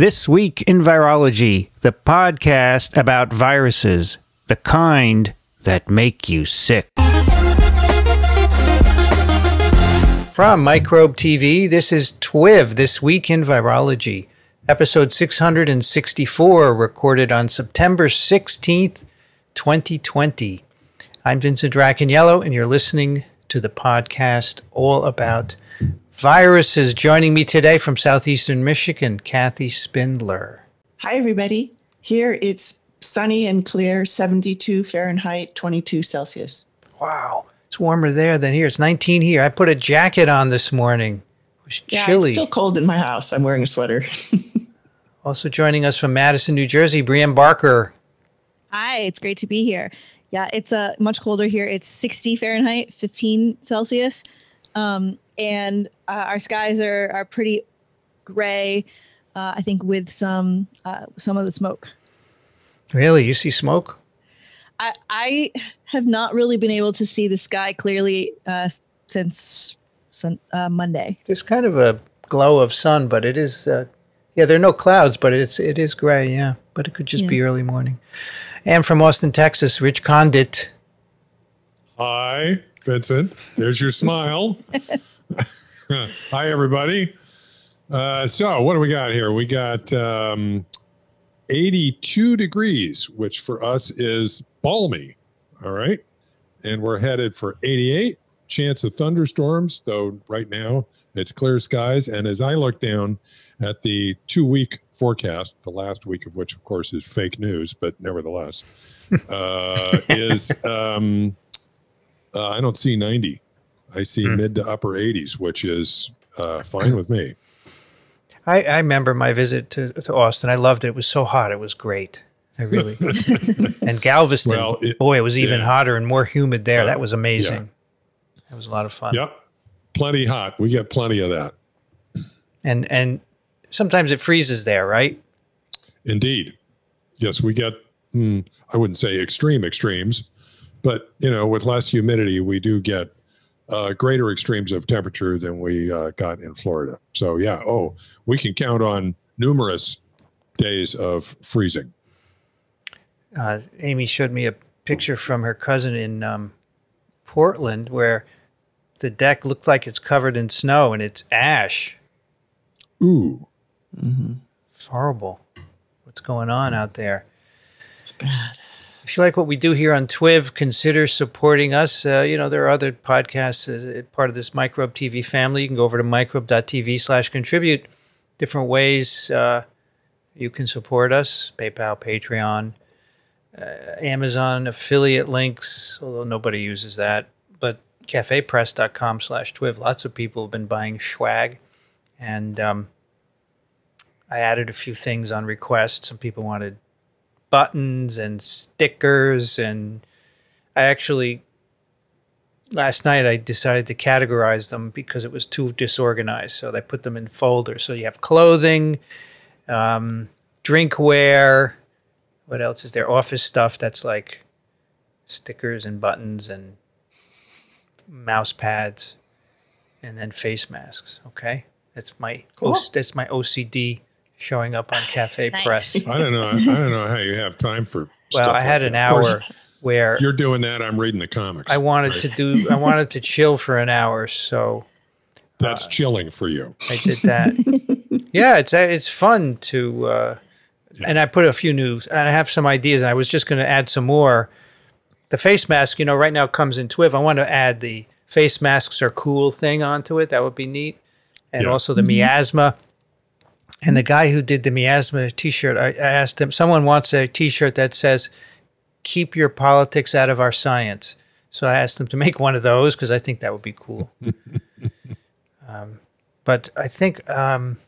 This Week in Virology, the podcast about viruses, the kind that make you sick. From Microbe TV, this is TWIV, This Week in Virology, episode 664, recorded on September 16th, 2020. I'm Vincent Dracaniello, and you're listening to the podcast all about viruses. Joining me today from southeastern Michigan, Kathy Spindler. Hi, everybody. Here it's sunny and clear, 72 Fahrenheit, 22 Celsius. Wow, it's warmer there than here. It's 19 here. I put a jacket on this morning. It was Yeah, chilly. it's still cold in my house. I'm wearing a sweater. also joining us from Madison, New Jersey, Brienne Barker. Hi, it's great to be here. Yeah, it's uh, much colder here. It's 60 Fahrenheit, 15 Celsius. Um, and uh, our skies are, are pretty gray, uh, I think, with some uh, some of the smoke. Really, you see smoke? I, I have not really been able to see the sky clearly uh, since sun, uh, Monday. There's kind of a glow of sun, but it is. Uh, yeah, there are no clouds, but it's it is gray. Yeah, but it could just be early morning. And from Austin, Texas, Rich Condit. Hi, Vincent. There's your smile. Hi, everybody. Uh, so, what do we got here? We got um, 82 degrees, which for us is balmy. All right. And we're headed for 88. Chance of thunderstorms, though right now it's clear skies. And as I look down at the two week forecast, the last week of which, of course, is fake news, but nevertheless, uh, is um, uh, I don't see 90. I see mid to upper 80s, which is uh, fine with me. I, I remember my visit to, to Austin. I loved it. It was so hot. It was great. I really. and Galveston, Well, it- boy, it was even yeah. hotter and more humid there. Uh, that was amazing. That was a lot of fun. Yep. Plenty hot. We get plenty of that. And and sometimes it freezes there, right? Indeed. Yes, we get, hmm, I wouldn't say extreme extremes, but, you know, with less humidity, we do get uh, greater extremes of temperature than we uh, got in Florida. So, yeah, oh, we can count on numerous days of freezing. uh, Amy showed me a picture from her cousin in um, Portland where the deck looks like it's covered in snow and it's ash. Ooh. It's horrible. What's going on out there? it's bad. If you like what we do here on TWIV, consider supporting us. Uh, you know, there are other podcasts as part of this Microbe TV family. You can go over to microbe.tv slash contribute. Different ways uh, you can support us PayPal, Patreon, uh, Amazon affiliate links, although nobody uses that. But cafepress.com slash TWIV. Lots of people have been buying swag. And um, I added a few things on request. Some people wanted buttons and stickers and I actually last night I decided to categorize them because it was too disorganized. So I put them in folders. So you have clothing, um, drinkware. What else is there? Office stuff that's like stickers and buttons and mouse pads, and then face masks. Okay, that's my Cool. O- that's my OCD showing up on Cafe Nice. Press. I don't know. I don't know how you have time for. Well, stuff I had like an that. Of course, hour where You're doing that. I'm reading the comics. I wanted to do. I wanted to chill for an hour, so That's chilling for you. I did that. yeah, it's it's fun to, uh, and I put a few new. And I have some ideas, and I was just going to add some more. The face mask, you know, right now comes in TWIV. I want to add the face masks are cool thing onto it. That would be neat, and Yeah. also the miasma. And the guy who did the miasma T-shirt, I, I asked him. Someone wants a T-shirt that says "Keep your politics out of our science." So I asked them to make one of those because I think that would be cool. um, but I think um,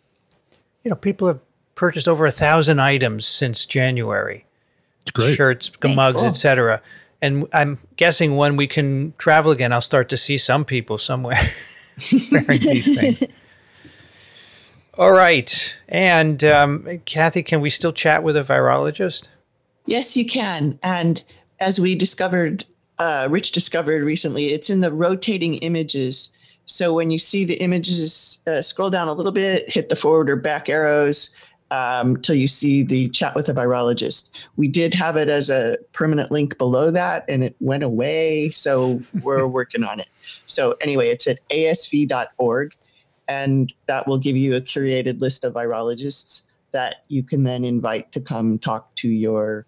you know people have purchased over a thousand items since January It's great. shirts, Thanks. mugs, Cool. etc. And I'm guessing when we can travel again, I'll start to see some people somewhere wearing these things. All right, and um, Kathy, can we still chat with a virologist? Yes, you can. And as we discovered, uh, Rich discovered recently, it's in the rotating images. So when you see the images, uh, scroll down a little bit, hit the forward or back arrows. um, till you see the chat with a virologist. We did have it as a permanent link below that and it went away. So we're working on it. So, anyway, it's at asv.org and that will give you a curated list of virologists that you can then invite to come talk to your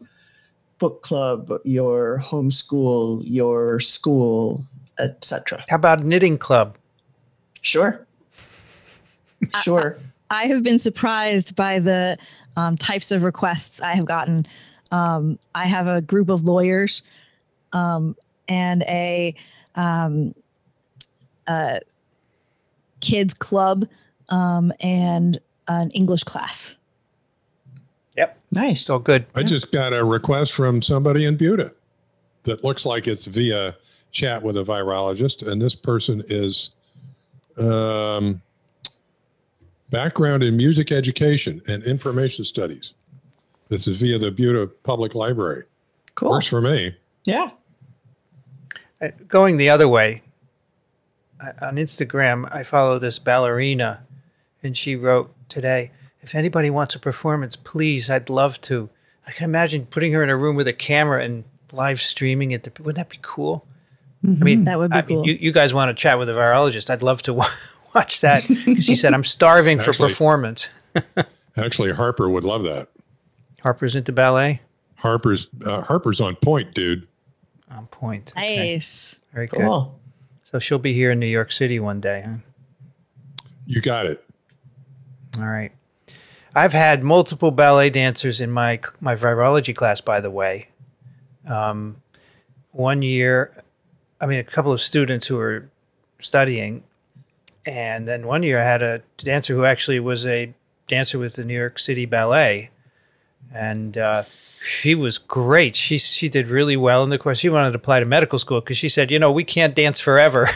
book club, your homeschool, your school, etc. How about knitting club? Sure. Sure. I have been surprised by the um, types of requests I have gotten. Um, I have a group of lawyers um, and a, um, a kids club um, and an English class. Yep. Nice. So good. I just got a request from somebody in Buda that looks like it's via chat with a virologist, and this person is um, background in music education and information studies. This is via the Buda Public Library. cool. Works for me. Yeah. Uh, Going the other way, I- on Instagram, I follow this ballerina, and she wrote today, "If anybody wants a performance, please, I'd love to." I can imagine putting her in a room with a camera and live streaming it. Wouldn't that be cool? I mean, That would be I mean, cool. you, you guys want to chat with a virologist? I'd love to wa- watch that. she said, "I'm starving for performance." Actually, Harper would love that. Harper's into ballet. Harper's uh, Harper's on point, dude. On point. Okay, Nice. Very good. So she'll be here in New York City one day. Huh? You got it. All right. I've had multiple ballet dancers in my my virology class, by the way. Um, one year, I mean, a couple of students who were studying, and then one year I had a dancer who actually was a dancer with the New York City Ballet, and uh, she was great. She she did really well in the course. She wanted to apply to medical school because she said, you know, we can't dance forever.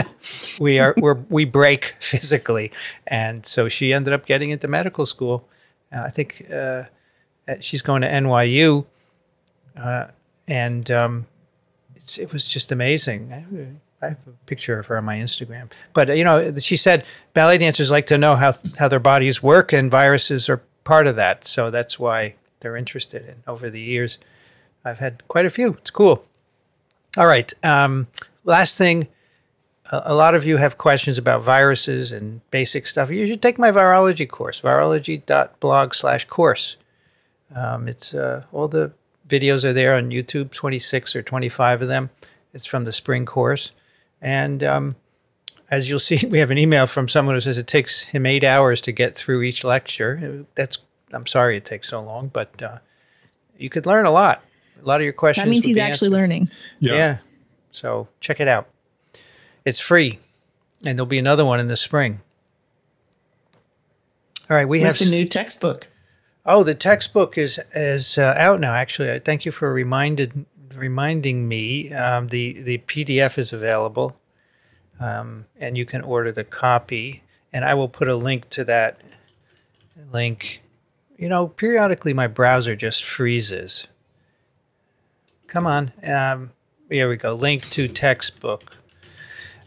we are we're, we break physically, and so she ended up getting into medical school. Uh, I think uh, she's going to NYU, uh, and um, it was just amazing. I, I have a picture of her on my Instagram. But uh, you know, she said ballet dancers like to know how how their bodies work, and viruses are part of that. So that's why they're interested. in. over the years, I've had quite a few. It's cool. All right. Um, last thing a a lot of you have questions about viruses and basic stuff. You should take my virology course, virology.blog slash course. Um, it's uh, all the videos are there on YouTube, 26 or 25 of them. It's from the spring course. And um, as you'll see, we have an email from someone who says it takes him eight hours to get through each lecture. That's I'm sorry it takes so long, but uh, you could learn a lot. A lot of your questions. That means would he's be actually answered. learning. Yeah. Yeah. So check it out. It's free, and there'll be another one in the spring. All right, we With have. the new textbook. oh, the textbook is is uh, out now. Actually, I thank you for reminded reminding me. Um, the the PDF is available, um, and you can order the copy. And I will put a link to that link. You know, periodically my browser just freezes. Come on. Um, here we go. Link to textbook.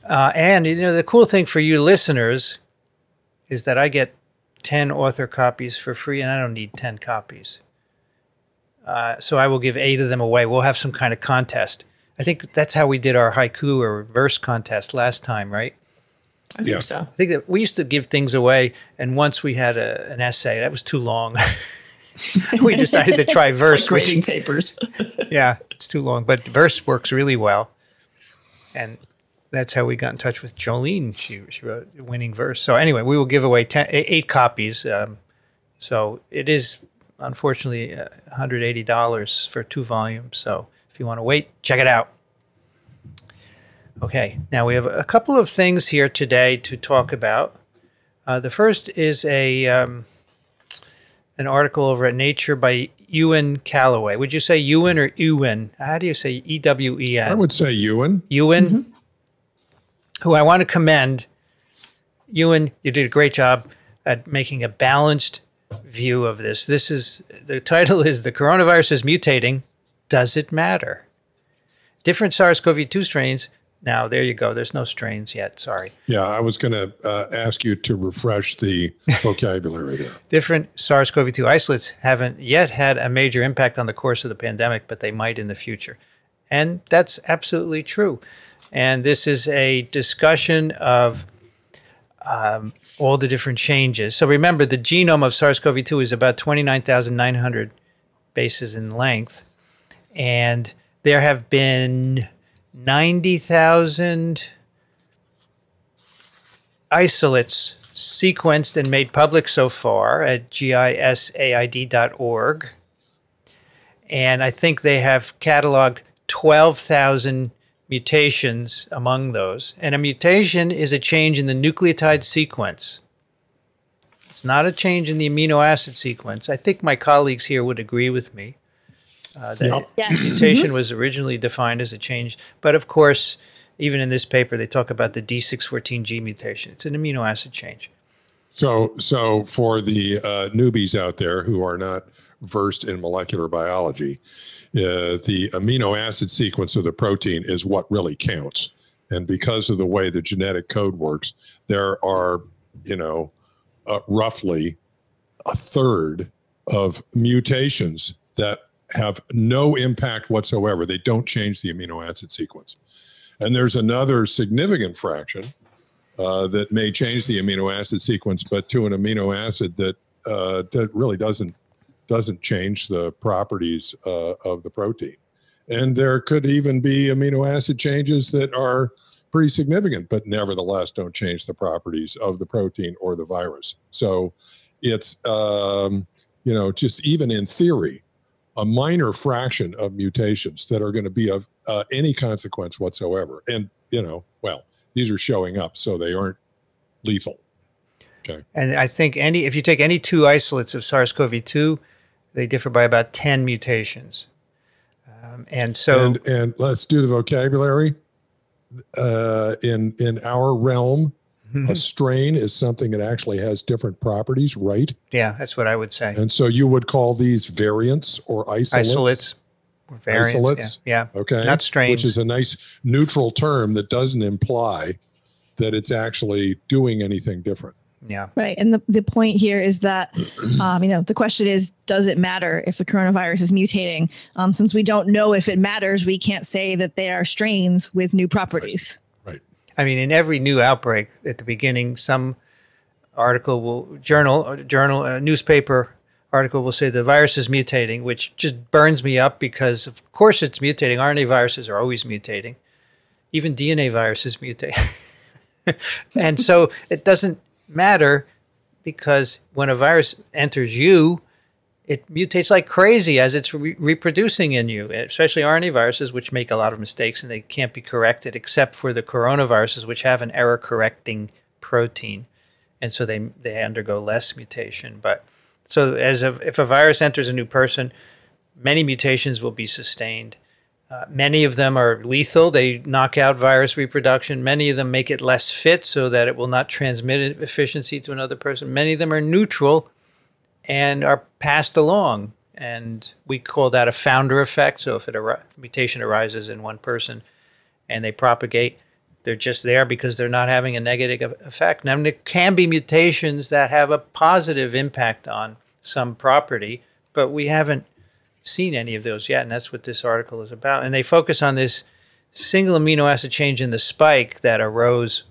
Uh, and you know the cool thing for you listeners is that I get ten author copies for free, and I don't need ten copies. Uh, so I will give eight of them away. We'll have some kind of contest. I think that's how we did our haiku or verse contest last time, right? I think Yeah. so. I think that we used to give things away, and once we had a, an essay that was too long. we decided to try verse, It's like grading which papers. yeah, it's too long, but verse works really well, and that's how we got in touch with Jolene. She she wrote winning verse. So anyway, we will give away 10, eight eight copies. Um, so it is unfortunately uh, one hundred eighty dollars for two volumes. So if you want to wait, check it out. Okay, now we have a couple of things here today to talk about. Uh, the first is a um, an article over at Nature by Ewan Calloway. Would you say Ewan or Ewan? How do you say E W E I N? would say Ewan. Ewan, who I want to commend. Ewan, you did a great job at making a balanced view of this. This is the title is The Coronavirus is Mutating. Does it matter? Different SARS CoV 2 strains Now, there you go. There's no strains yet. Sorry. Yeah, I was going to uh, ask you to refresh the vocabulary there. Different SARS CoV 2 isolates haven't yet had a major impact on the course of the pandemic, but they might in the future. And that's absolutely true. And this is a discussion of um, all the different changes. So remember, the genome of SARS CoV 2 is about 29,900 bases in length. And there have been 90,000 isolates sequenced and made public so far at gisaid.org. And I think they have cataloged 12,000 mutations among those. And a mutation is a change in the nucleotide sequence. It's not a change in the amino acid sequence. I think my colleagues here would agree with me. Uh, that Yep. Yes. mutation was originally defined as a change. But of course, even in this paper, they talk about the D614G mutation. It's an amino acid change. So, so for the uh, newbies out there who are not versed in molecular biology, uh, the amino acid sequence of the protein is what really counts. And because of the way the genetic code works, there are, you know, uh, roughly a third of mutations that have no impact whatsoever. They don't change the amino acid sequence. And there's another significant fraction uh, that may change the amino acid sequence, but to an amino acid that uh, that really doesn't doesn't change the properties uh, of the protein. And there could even be amino acid changes that are pretty significant, but nevertheless don't change the properties of the protein or the virus. So it's um, you know just even in theory, a minor fraction of mutations that are going to be of uh, any consequence whatsoever. And you know, well, these are showing up, so they aren't lethal. Okay. And I think any if you take any two isolates of SARS-CoV-2, they differ by about 10 mutations. Um, and so and and let's do the vocabulary. Uh, in in our realm, a strain is something that actually has different properties, right? yeah, that's what I would say. And so you would call these variants or isolates. Isolates, or variants, yeah, Isolates? yeah. Okay. Not strains. Which is a nice neutral term that doesn't imply that it's actually doing anything different. Yeah. Right. And the, the point here is that, um, you know, the question is, does it matter if the coronavirus is mutating? Um, since we don't know if it matters, we can't say that they are strains with new properties. I mean, in every new outbreak at the beginning, some article will journal journal uh, newspaper article will say the virus is mutating, which just burns me up because of course it's mutating. RNA viruses are always mutating. Even DNA viruses mutate. and so it doesn't matter because when a virus enters you, it mutates like crazy as it's re- reproducing in you, especially RNA viruses, which make a lot of mistakes and they can't be corrected except for the coronaviruses, which have an error correcting protein. And so they, they undergo less mutation. But so, as a, if a virus enters a new person, many mutations will be sustained. Uh, many of them are lethal. They knock out virus reproduction. Many of them make it less fit so that it will not transmit efficiency to another person. Many of them are neutral and are passed along. And we call that a founder effect. So if a mutation arises in one person and they propagate, they're just there because they're not having a negative effect. Now, there can be mutations that have a positive impact on some property, but we haven't seen any of those yet, and that's what this article is about. And they focus on this single amino acid change in the spike that arose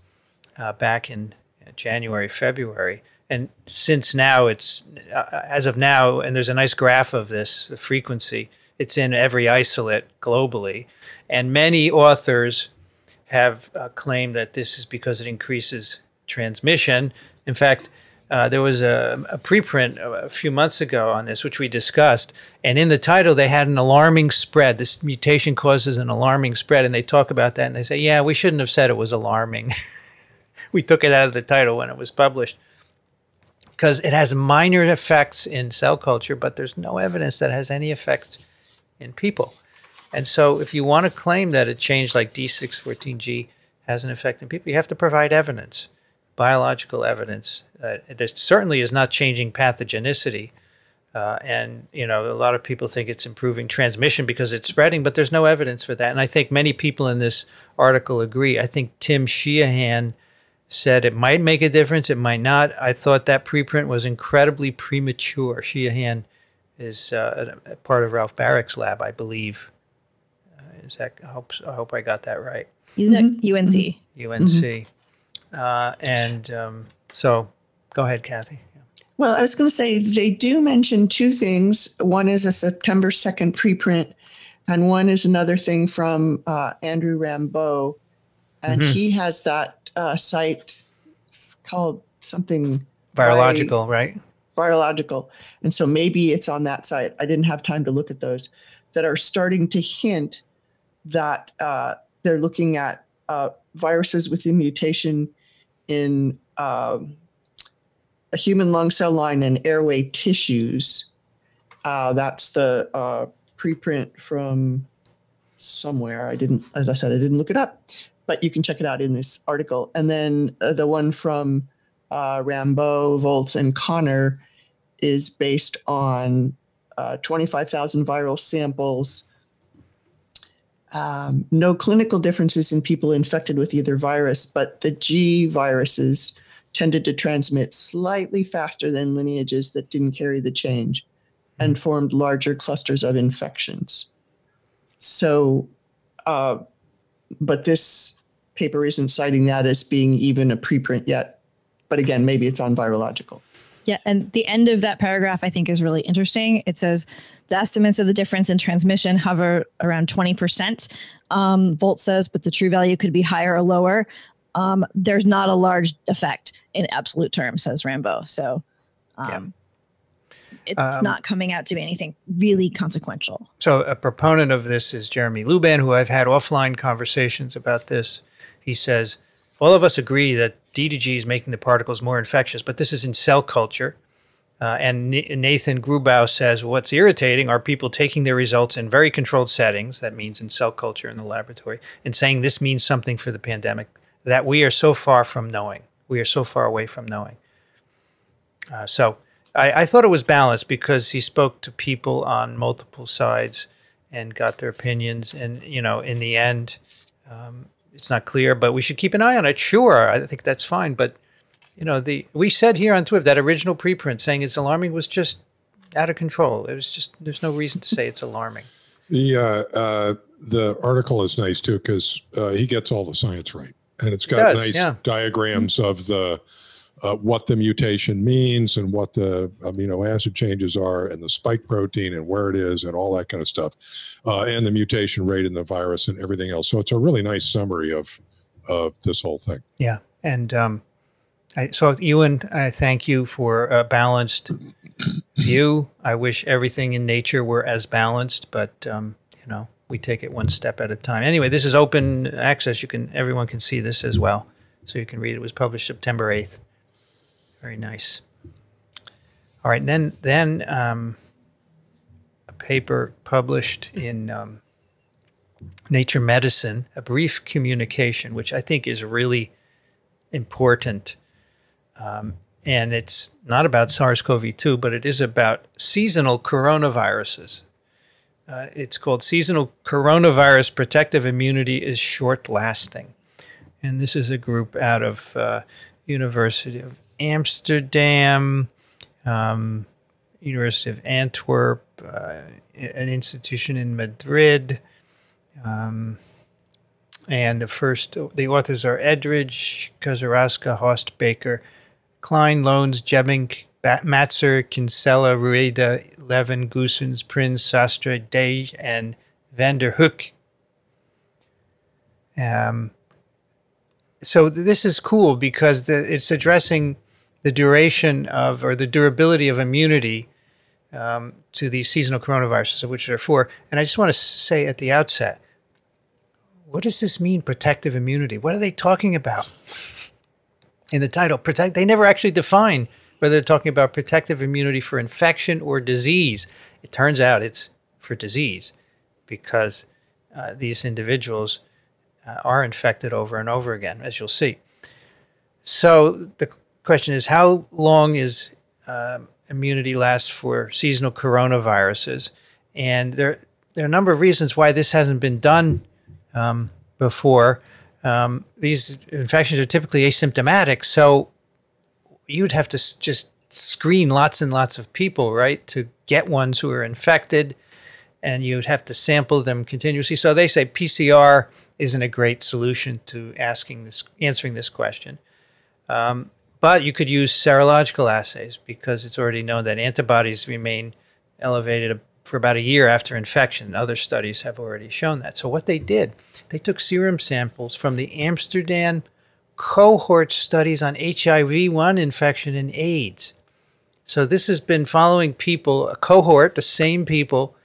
uh, back in January, February. And since now, it's uh, as of now, and there's a nice graph of this, the frequency, it's in every isolate globally. And many authors have uh, claimed that this is because it increases transmission. In fact, uh, there was a, a, preprint a few months ago on this, which we discussed. And in the title, they had an alarming spread. This mutation causes an alarming spread. And they talk about that and they say, yeah, we shouldn't have said it was alarming. we took it out of the title when it was published because it has minor effects in cell culture, but there's no evidence that has any effect in people. And so, if you want to claim that a change like D614G has an effect in people, you have to provide evidence biological evidence. Uh, there certainly is not changing pathogenicity. Uh, and you know, a lot of people think it's improving transmission because it's spreading, but there's no evidence for that. And I think many people in this article agree. I think Tim Sheehan said it might make a difference, it might not. I thought that preprint was incredibly premature. Sheehan is uh, a, a part of Ralph Baric lab, I believe. Uh, is that? I hope I hope I got that right. He's at UNC. UNC, uh, and um, so go ahead, Kathy. Well, I was going to say they do mention two things. One is a September 2nd preprint, and one is another thing from uh, Andrew Rambeau. And Mhm. he has that uh, site it's called something Virological, right? virological. And so maybe it's on that site. I didn't have time to look at those that are starting to hint that uh, they're looking at uh, viruses with a mutation in um, a human lung cell line and airway tissues. Uh, that's the uh, preprint from somewhere. I didn't, as I said, I didn't look it up, but you can check it out in this article. And then uh, the one from uh, Rambeau, Volts, and Connor is based on uh, 25,000 viral samples. Um, no clinical differences in people infected with either virus, but the G viruses tended to transmit slightly faster than lineages that didn't carry the change and formed larger clusters of infections. So, uh, but this paper isn't citing that as being even a preprint yet. But again, maybe it's on virological. Yeah, and the end of that paragraph I think is really interesting. It says the estimates of the difference in transmission hover around 20%. Um, Volt says, but the true value could be higher or lower. Um, there's not a large effect in absolute terms, says Rambo. So um, it's Um, not coming out to be anything really consequential. So a proponent of this is Jeremy Luban, who I've had offline conversations about this. He says, all of us agree that D2G is making the particles more infectious, but this is in cell culture. Uh, and N- Nathan Grubau says, what's irritating are people taking their results in very controlled settings, that means in cell culture in the laboratory, and saying this means something for the pandemic that we are so far from knowing. We are so far away from knowing. Uh, so I, I thought it was balanced because he spoke to people on multiple sides and got their opinions. And, you know, in the end, um, it's not clear, but we should keep an eye on it. Sure, I think that's fine. But, you know, the we said here on Twitter that original preprint saying it's alarming was just out of control. It was just, there's no reason to say it's alarming. The uh, uh, the article is nice too because uh, he gets all the science right, and it's got does, nice yeah. diagrams of the uh, what the mutation means and what the amino acid changes are, and the spike protein and where it is, and all that kind of stuff, uh, and the mutation rate in the virus and everything else. So it's a really nice summary of of this whole thing. Yeah, and um, I, so Ewan, I thank you for a balanced view. I wish everything in nature were as balanced, but um, you know we take it one step at a time. Anyway, this is open access. You can everyone can see this as well, so you can read. It was published September eighth. Very nice. All right, and then then um, a paper published in um, Nature Medicine, a brief communication, which I think is really important. Um, and it's not about SARS CoV 2, but it is about seasonal coronaviruses. Uh, it's called Seasonal Coronavirus Protective Immunity is Short Lasting. And this is a group out of uh, University of Amsterdam, um, University of Antwerp, uh, an institution in Madrid. Um, and the first, the authors are Edridge, Kozaraska, Host, Baker, Klein, Loans, Jebink, Bat- Matzer, Kinsella, Rueda, Levin, Goosens, Prince, Sastra, Day, and Vanderhoek. Um, so th- this is cool because the, it's addressing the duration of or the durability of immunity um, to these seasonal coronaviruses, of which there are four. And I just want to say at the outset, what does this mean, protective immunity? What are they talking about in the title? Protect. They never actually define whether they're talking about protective immunity for infection or disease. It turns out it's for disease because uh, these individuals uh, are infected over and over again, as you'll see. So the question is, how long is um, immunity lasts for seasonal coronaviruses. And there, there are a number of reasons why this hasn't been done um, before. Um, these infections are typically asymptomatic, so you'd have to just screen lots and lots of people, right, to get ones who are infected, and you'd have to sample them continuously. So they say PCR isn't a great solution to asking this, answering this question. Um, but you could use serological assays because it's already known that antibodies remain elevated for about a year after infection. Other studies have already shown that. So what they did, they took serum samples from the Amsterdam cohort studies on HIV-1 infection and AIDS. So this has been following people, a cohort, the same people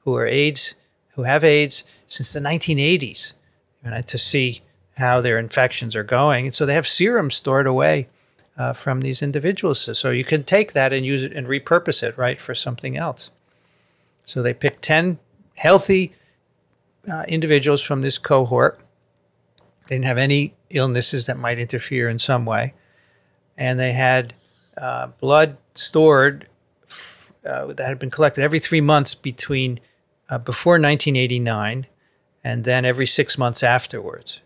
who are AIDS, who have AIDS since the 1980s, right, to see how their infections are going. And so they have serum stored away uh, from these individuals. So you can take that and use it and repurpose it, right, for something else. So they picked 10 healthy uh, individuals from this cohort. They didn't have any illnesses that might interfere in some way. And they had uh, blood stored uh, that had been collected every three months between uh, before 1989 and then every six months afterwards.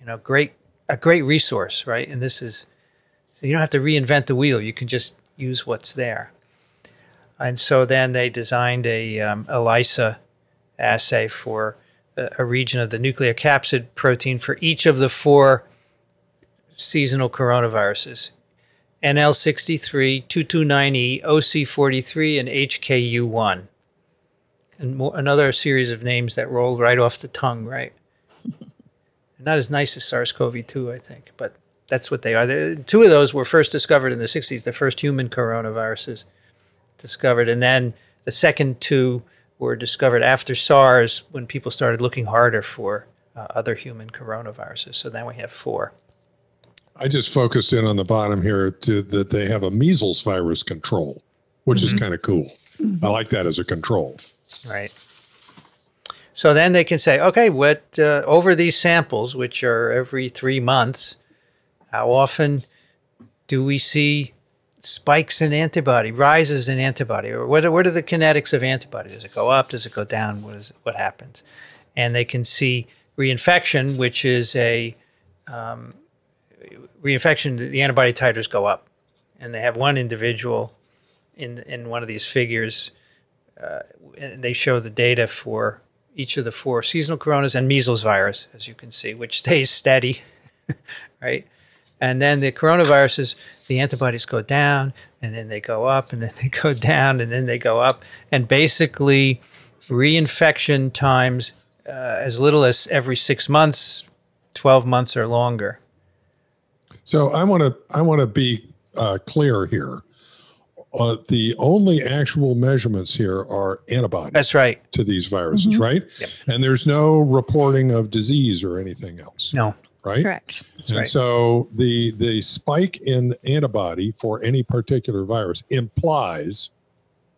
You know, great a great resource, right? And this is you don't have to reinvent the wheel. You can just use what's there. And so then they designed a um, ELISA assay for a, a, region of the nuclear capsid protein for each of the four seasonal coronaviruses NL63, 229E, OC43, and HKU1. And more, another series of names that rolled right off the tongue, right? Not as nice as SARS CoV 2, I think, but that's what they are. two of those were first discovered in the 60s, the first human coronaviruses discovered. And then the second two were discovered after SARS when people started looking harder for uh, other human coronaviruses. So now we have four. I just focused in on the bottom here to, that they have a measles virus control, which mm-hmm. is kind of cool. Mm-hmm. I like that as a control. Right. So then they can say, okay, what uh, over these samples, which are every three months, how often do we see spikes in antibody, rises in antibody, or what, what are the kinetics of antibody? Does it go up? Does it go down? What is what happens? And they can see reinfection, which is a um, reinfection. The antibody titers go up, and they have one individual in in one of these figures, uh, and they show the data for each of the four seasonal coronas and measles virus, as you can see, which stays steady, right? And then the coronaviruses, the antibodies go down and then they go up and then they go down and then they go up. And basically, reinfection times uh, as little as every six months, 12 months or longer. So I want to I want to be uh, clear here. Uh, the only actual measurements here are antibodies. That's right. To these viruses, mm-hmm. right? Yep. And there's no reporting of disease or anything else. No right? Correct. That's and right. so the the spike in antibody for any particular virus implies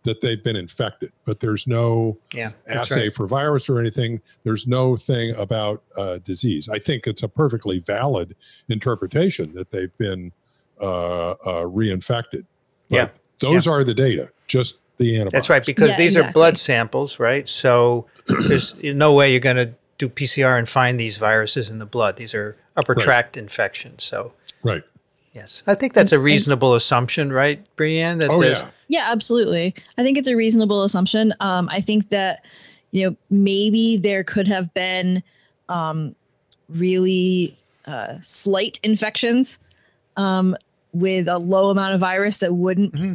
that they've been infected, but there's no yeah, assay right. for virus or anything. There's no thing about uh, disease. I think it's a perfectly valid interpretation that they've been uh, uh, reinfected. But yeah, those yeah. are the data. Just the antibodies. That's right, because yeah, these exactly. are blood samples, right? So there's no way you're going to do PCR and find these viruses in the blood. These are upper right. tract infections. So, right. Yes, I think that's a reasonable assumption, right, Brianne? That oh yeah, yeah, absolutely. I think it's a reasonable assumption. Um, I think that you know maybe there could have been um, really uh, slight infections um, with a low amount of virus that wouldn't mm-hmm.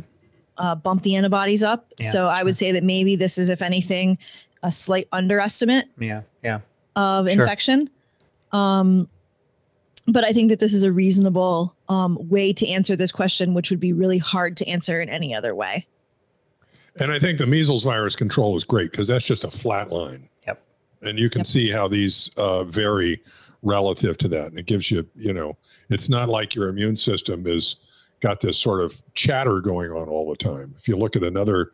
uh, bump the antibodies up. Yeah, so I would say that maybe this is, if anything, a slight underestimate. Yeah, yeah of sure. infection. Um, but I think that this is a reasonable um, way to answer this question, which would be really hard to answer in any other way. And I think the measles virus control is great because that's just a flat line. Yep. And you can yep. see how these uh, vary relative to that. And it gives you, you know, it's not like your immune system is got this sort of chatter going on all the time. If you look at another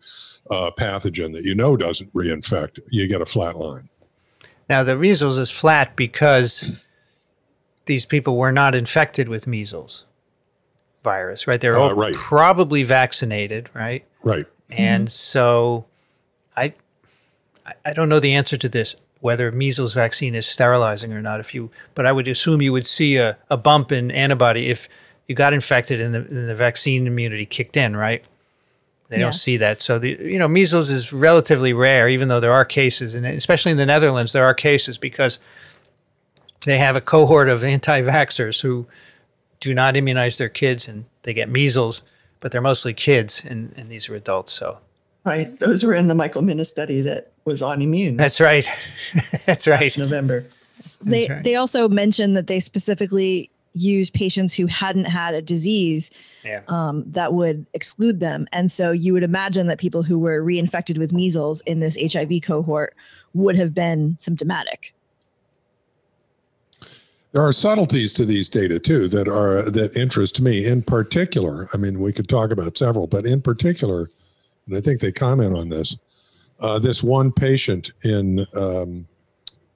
uh, pathogen that you know doesn't reinfect, you get a flat line. Now, the measles is flat because these people were not infected with measles. virus, right? They're Uh, all right. probably vaccinated, right? Right. And so I I- I don't know the answer to this whether measles vaccine is sterilizing or not if you but I would assume you would see a, a bump in antibody if you got infected and the, and the vaccine immunity kicked in, right? They Yeah. don't see that. So the you know measles is relatively rare even though there are cases and especially in the Netherlands there are cases because they have a cohort of anti-vaxxers who do not immunize their kids and they get measles, but they're mostly kids and, and these are adults. So Right. Those were in the Michael Minna study that was on immune that's right. that's right. last November. they right. they also mentioned that they specifically use patients who hadn't had a disease Yeah. um, that would exclude them. And so you would imagine that people who were reinfected with measles in this HIV cohort would have been symptomatic. There are subtleties to these data too that are that interest me in particular. I mean, we could talk about several, but in particular, and I think they comment on this. Uh, this one patient in, um,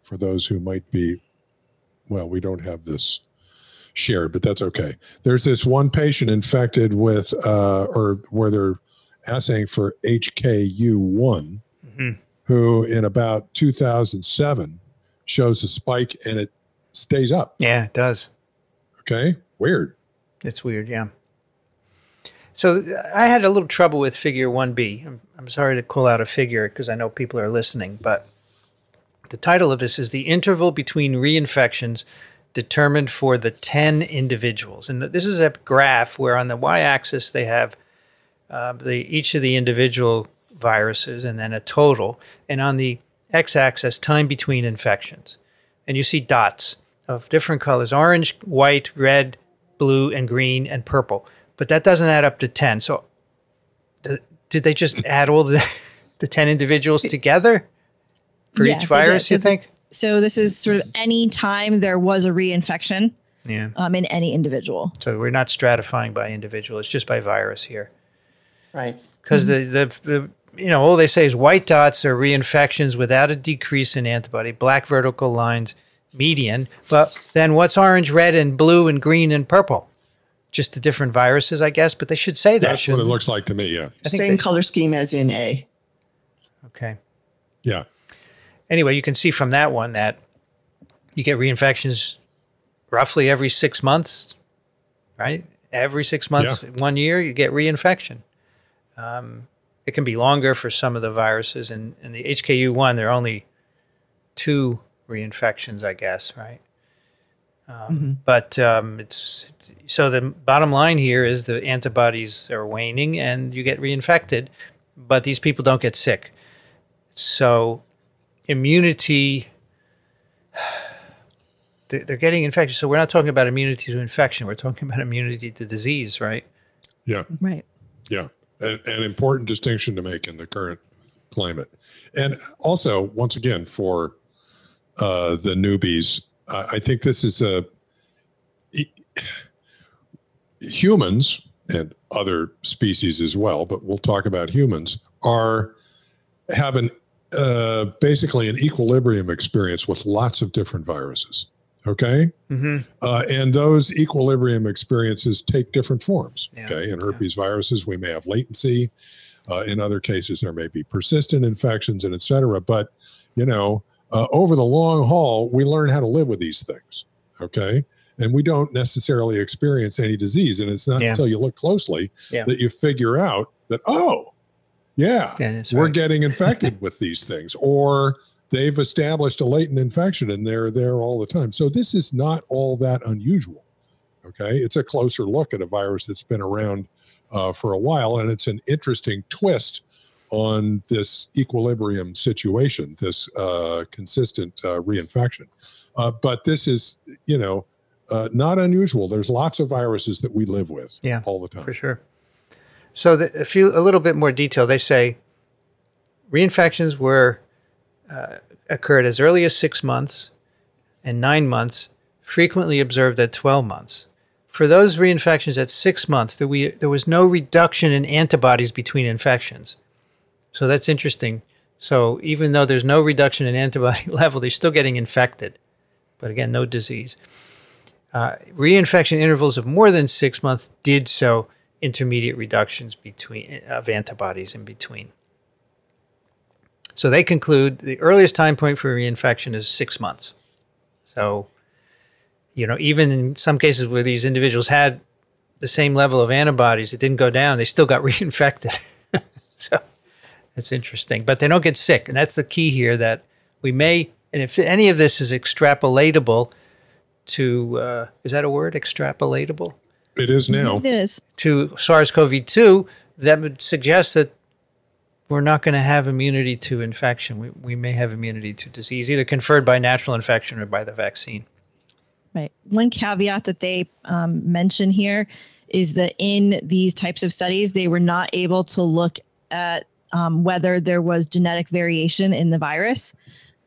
for those who might be, well, we don't have this shared, but that's okay. There's this one patient infected with, uh, or where they're assaying for HKU1, Mhm. who in about 2007 shows a spike and it stays up. Yeah, it does. Okay. Weird. It's weird. Yeah. So I had a little trouble with figure 1B. I'm, I'm sorry to call out a figure because I know people are listening, but the title of this is The Interval Between Reinfections Determined for the 10 Individuals. And this is a graph where on the y axis they have uh, the, each of the individual viruses and then a total. And on the x axis, time between infections. And you see dots of different colors orange, white, red, blue, and green, and purple. But that doesn't add up to 10. So th- did they just add all the, the 10 individuals together for Yeah, each virus, you think? So this is sort of any time there was a reinfection Yeah. um, in any individual. So we're not stratifying by individual, it's just by virus here. Right. because the, the the you know all they say is white dots are reinfections without a decrease in antibody black vertical lines median but then what's orange red and blue and green and purple just the different viruses i guess but they should say that That's what it looks like to me. Yeah. Same they- color scheme as in A. okay Yeah. Anyway you can see from that one that you get reinfections roughly every six months right? Every six months one year you get reinfection. Um, it can be longer for some of the viruses and in the hku1 there are only two reinfections i guess right? Um, but um, it's so the bottom line here is the antibodies are waning and you get reinfected but these people don't get sick. So immunity they're, they're getting infected so we're not talking about immunity to infection we're talking about immunity to disease right Yeah. Right. Yeah. An, an important distinction to make in the current climate. And also, once again, for uh, the newbies, I I think this is a humans and other species as well, but we'll talk about humans are have an uh, basically an equilibrium experience with lots of different viruses. Okay. mm-hmm. Uh, and those equilibrium experiences take different forms. Yeah. Okay. In herpes viruses, we may have latency. Uh, in other cases, there may be persistent infections and et cetera. But, you know, uh, over the long haul, we learn how to live with these things. Okay. And we don't necessarily experience any disease. And it's not Yeah. until you look closely Yeah. that you figure out that, oh, yeah, we're getting infected with these things. Or they've established a latent infection and they're there all the time. So this is not all that unusual. Okay. It's a closer look at a virus that's been around uh, for a while. And it's an interesting twist on this equilibrium situation, this uh, consistent uh, reinfection. Uh, but this is, you know, uh, not unusual. There's lots of viruses that we live with Yeah, all the time. for sure. So the, a few, a little bit more detail. They say reinfections were uh, occurred as early as six months and nine months, frequently observed at twelve months. For those reinfections at six months, there, we, there was no reduction in antibodies between infections. So that's interesting. So even though there's no reduction in antibody level, they're still getting infected. But again, no disease. uh, reinfection intervals of more than six months did so intermediate reductions between of antibodies in between. So they conclude the earliest time point for reinfection is six months. So, you know, even in some cases where these individuals had the same level of antibodies, it didn't go down, they still got reinfected. so that's interesting. But they don't get sick. And that's the key here that we may, and if any of this is extrapolatable to, uh, is that a word, extrapolatable? It is now. It is. To SARS CoV 2, that would suggest that we're not going to have immunity to infection. We, we may have immunity to disease, either conferred by natural infection or by the vaccine. Right. One caveat that they um, mention here is that in these types of studies, they were not able to look at um, whether there was genetic variation in the virus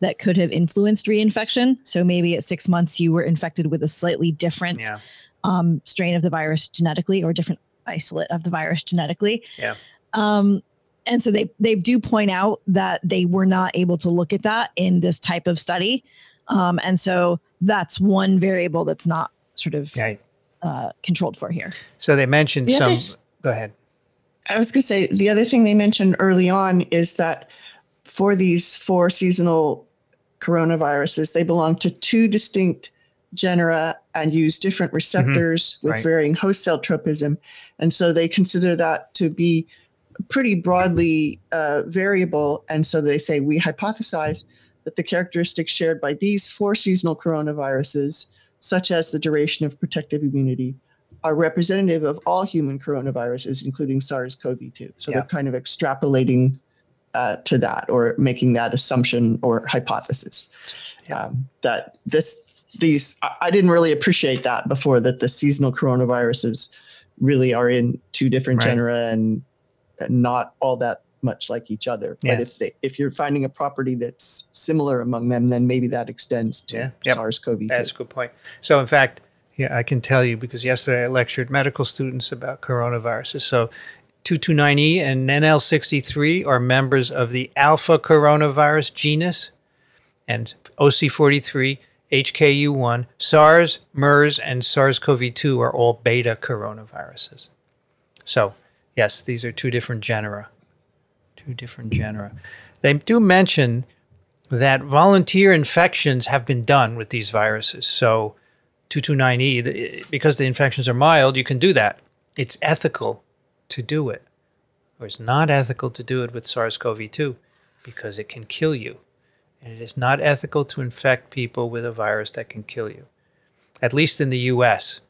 that could have influenced reinfection. So maybe at six months, you were infected with a slightly different Yeah. Um, strain of the virus genetically or different isolate of the virus genetically. Yeah. Um, and so they they do point out that they were not able to look at that in this type of study, um, and so that's one variable that's not sort of Right. uh, controlled for here. So they mentioned The some. others- Go ahead. I was going to say the other thing they mentioned early on is that for these four seasonal coronaviruses, they belong to two distinct genera and use different receptors with Right. varying host cell tropism. And so they consider that to be pretty broadly uh, variable. And so they say we hypothesize that the characteristics shared by these four seasonal coronaviruses, such as the duration of protective immunity, are representative of all human coronaviruses, including SARS-CoV-2. So Yeah. they're kind of extrapolating uh, to that, or making that assumption or hypothesis um, that this these. I, didn't really appreciate that before that the seasonal coronaviruses really are in two different Right. genera and, and not all that much like each other. Yeah. But if they, if you're finding a property that's similar among them, then maybe that extends to Yeah. Yep. SARS-CoV-2. That's a good point. So, in fact, yeah, I can tell you because yesterday I lectured medical students about coronaviruses. So, 229E and NL63 are members of the alpha coronavirus genus, and OC43, HKU1, SARS, MERS, and SARS CoV 2 are all beta coronaviruses. So, yes, these are two different genera. Two different genera. They do mention that volunteer infections have been done with these viruses. So, 229E, because the infections are mild, you can do that. It's ethical to do it. Or it's not ethical to do it with SARS CoV 2 because it can kill you. And it is not ethical to infect people with a virus that can kill you, at least in the US.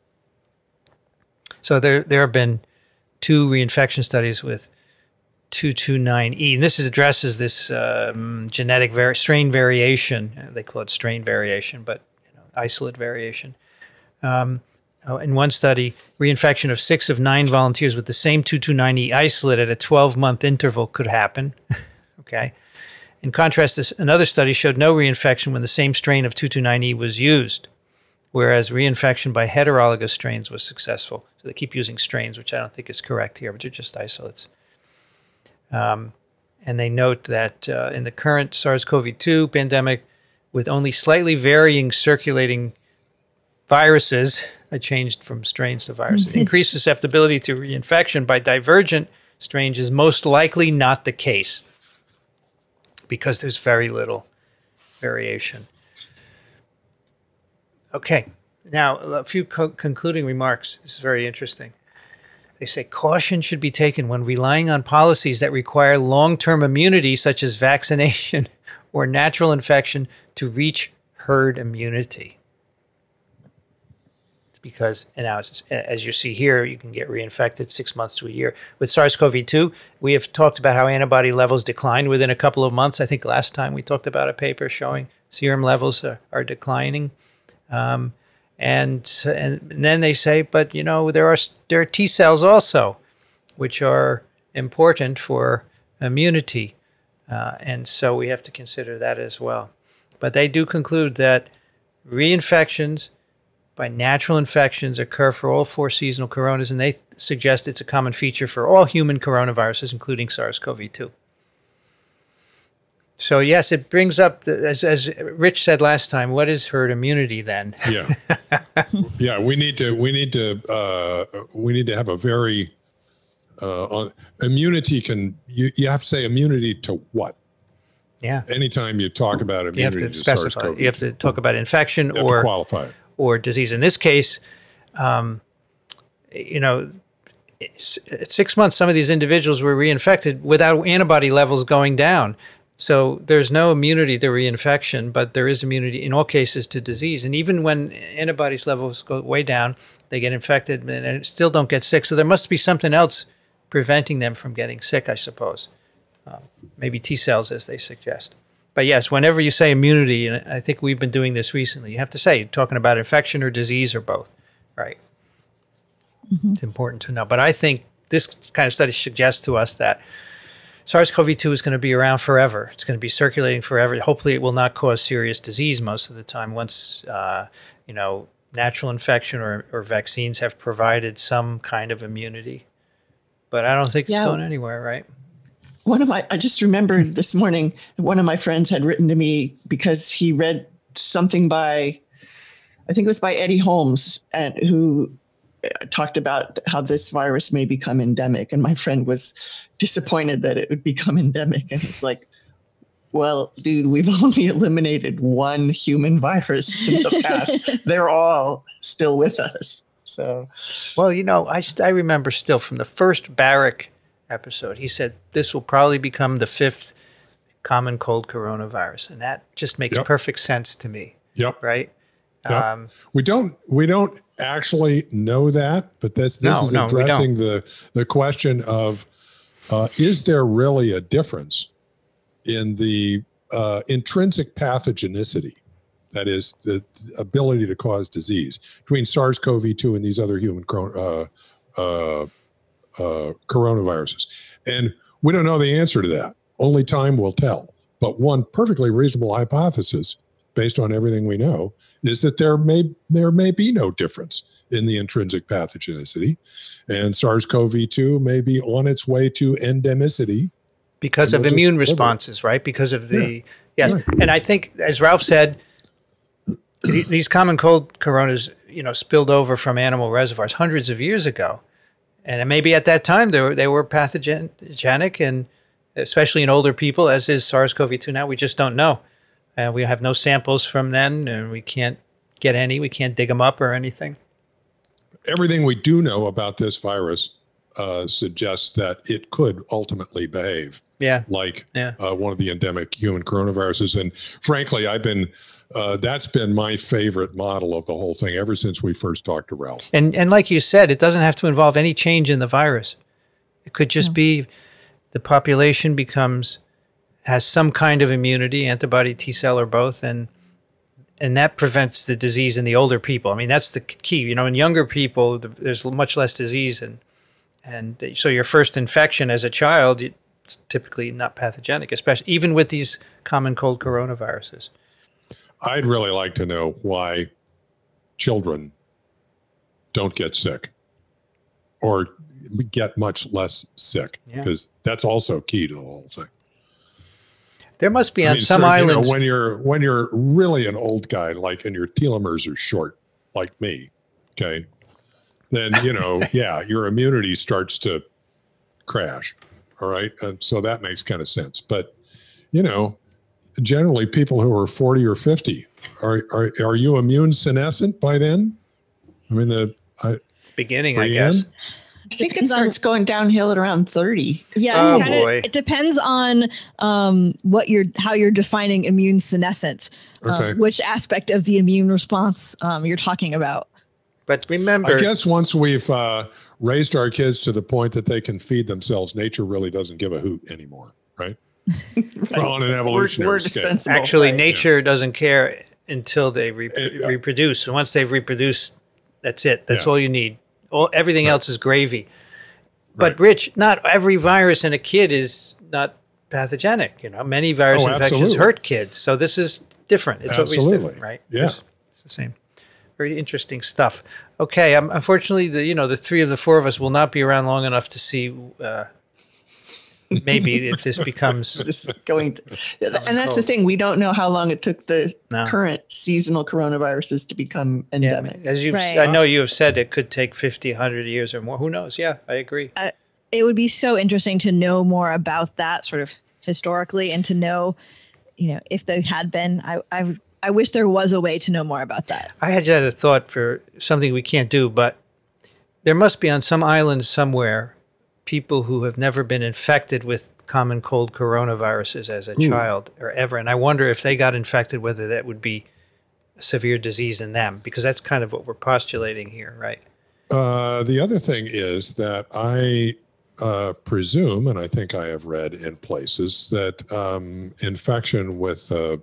So, there, there have been two reinfection studies with 229E. And this is, addresses this um, genetic strain variation. They call it strain variation, but you know, isolate variation. Um, oh, in one study, reinfection of six of nine volunteers with the same 229E isolate at a 12 month interval could happen. okay. In contrast, this, another study showed no reinfection when the same strain of 229E was used, whereas reinfection by heterologous strains was successful. So they keep using strains, which I don't think is correct here, but they're just isolates. Um, and they note that uh, in the current SARS CoV 2 pandemic, with only slightly varying circulating viruses, I changed from strains to viruses, increased susceptibility to reinfection by divergent strains is most likely not the case because there's very little variation. Okay, now a few co- concluding remarks. This is very interesting. They say caution should be taken when relying on policies that require long term immunity, such as vaccination or natural infection, to reach herd immunity. Because, and now, as you see here, you can get reinfected six months to a year. With SARS CoV 2, we have talked about how antibody levels decline within a couple of months. I think last time we talked about a paper showing serum levels are, are declining. Um, and and then they say, but you know there are there are T cells also, which are important for immunity, uh, and so we have to consider that as well. But they do conclude that reinfections by natural infections occur for all four seasonal coronas, and they suggest it's a common feature for all human coronaviruses, including SARS-CoV-2. So yes, it brings up the, as as Rich said last time. What is herd immunity then? Yeah, yeah. We need to we need to uh, we need to have a very uh, on, immunity. Can you you have to say immunity to what? Yeah. Anytime you talk about immunity, You have to to specify. You have to talk about infection you have to or qualify it. Or disease. In this case, um, you know, at six months, some of these individuals were reinfected without antibody levels going down. So there's no immunity to reinfection, but there is immunity in all cases to disease. And even when antibodies levels go way down, they get infected and still don't get sick. So there must be something else preventing them from getting sick, I suppose. Um, maybe T cells, as they suggest. But yes, whenever you say immunity, and I think we've been doing this recently, you have to say talking about infection or disease or both, right? It's important to know. But I think this kind of study suggests to us that SARS-CoV-2 is going to be around forever. It's going to be circulating forever. Hopefully, it will not cause serious disease most of the time. Once uh, you know natural infection or, or vaccines have provided some kind of immunity, but I don't think it's Yeah. going anywhere, right? One of my i just remembered this morning one of my friends had written to me because he read something by i think it was by eddie holmes and who uh, talked about how this virus may become endemic. And my friend was disappointed that it would become endemic. And it's like well dude we've only eliminated one human virus in the past. They're all still with us. So Well, you know, I, I remember still from the first Barrick episode, he said this will probably become the fifth common cold coronavirus. And that just makes Yep. perfect sense to me, Yep. right? Yep. Um, We don't we don't actually know that, but this this No, is no, addressing the the question of uh, is there really a difference in the uh, intrinsic pathogenicity, that is the ability to cause disease, between SARS-CoV-2 and these other human chron- uh, uh, coronaviruses, and we don't know the answer to that. Only time will tell. But one perfectly reasonable hypothesis, based on everything we know, is that there may there may be no difference in the intrinsic pathogenicity, and SARS-CoV-2 may be on its way to endemicity. because of immune live with it. responses, right? Because of the yes, Right. and I think as Ralph said, these common cold coronas, you know, spilled over from animal reservoirs hundreds of years ago, and maybe at that time they were they were pathogenic, and especially in older people, as is SARS-CoV-2 now. We just don't know, and we have no samples from then, and we can't get any. We can't dig them up or anything. Everything we do know about this virus uh, suggests that it could ultimately behave Yeah, like Yeah. uh, one of the endemic human coronaviruses. And frankly, I've been uh, that's been my favorite model of the whole thing ever since we first talked to Ralph. And and like you said, it doesn't have to involve any change in the virus. It could just be the population becomes has some kind of immunity, antibody, T cell, or both, and and that prevents the disease in the older people. I mean, that's the key. You know, in younger people, th- there's much less disease, and and so your first infection as a child, it's typically not pathogenic, especially even with these common cold coronaviruses. I'd really like to know why children don't get sick or get much less sick Yeah. because that's also key to the whole thing. There must be I on mean, some sir, you know, islands. when you're when you're really an old guy, like and your telomeres are short, like me, okay, then you know, yeah, your immunity starts to crash. All right, and so that makes kind of sense. But you know, generally, people who are forty or fifty are are are you immune senescent by then? I mean, the I, beginning, I Brienne? guess. i think it Depends on- starts going downhill at around 30 Yeah, Oh, it kinda- boy. It depends on um, what you're how you're defining immune senescence, um, Okay. which aspect of the immune response um, you're talking about. But remember, I guess once we've uh, raised our kids to the point that they can feed themselves, nature really doesn't give a hoot anymore, right? Well, on an evolutionary we're scale. dispensable Actually, right? nature doesn't care until they re- Uh, reproduce. And once they've reproduced, that's it. That's Yeah. all you need. All everything Right. else is gravy. But Right. Rich, not every virus in a kid is not pathogenic. You know, many virus Oh, infections absolutely. hurt kids. So this is different. It's always Absolutely. different, right? Yeah. It's the same. Very interesting stuff. Okay, um, unfortunately, the you know the three of the four of us will not be around long enough to see uh, maybe if this becomes this going to, and that's the thing we don't know how long it took the No. current seasonal coronaviruses to become yeah, endemic as you Right. I know you have said it could take 50 100 years or more who knows yeah I agree it would be so interesting to know more about that sort of historically and to know, you know, if there had been. I I I wish there was a way to know more about that. I had had a thought for something we can't do, but there must be on some island somewhere people who have never been infected with common cold coronaviruses as a child or ever. And I wonder if they got infected, whether that would be a severe disease in them, because that's kind of what we're postulating here, right? Uh, the other thing is that I uh, presume, and I think I have read in places, that um, infection with uh,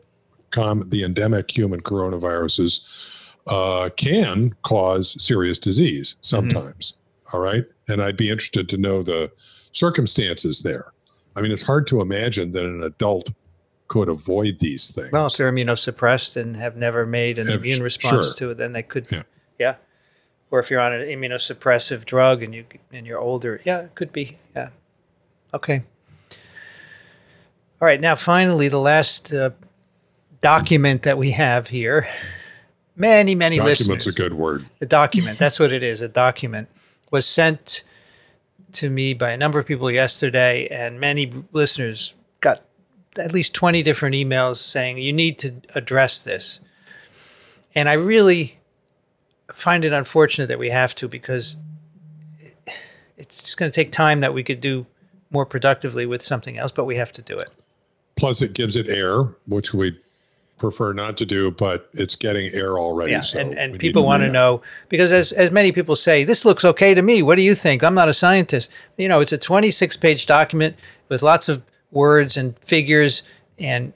com- the endemic human coronaviruses uh, can cause serious disease sometimes. All right. And I'd be interested to know the circumstances there. I mean, it's hard to imagine that an adult could avoid these things. Well, if they're immunosuppressed and have never made an Yeah, immune response sure. to it, then they could, Yeah. yeah. Or if you're on an immunosuppressive drug and you and you're older, yeah, it could be, yeah. Okay. All right. Now, finally, the last uh, document that we have here. Many, many Document's listeners. a good word. A document. That's what it is. A document was sent to me by a number of people yesterday, and many listeners got at least 20 different emails saying, you need to address this. And I really find it unfortunate that we have to because it's just going to take time that we could do more productively with something else, but we have to do it. Plus, it gives it air, which we prefer not to do, but it's getting air already. Yeah, so and, and people want to know because as as many people say, this looks okay to me. What do you think? I'm not a scientist. You know, it's a 26 page document with lots of words and figures and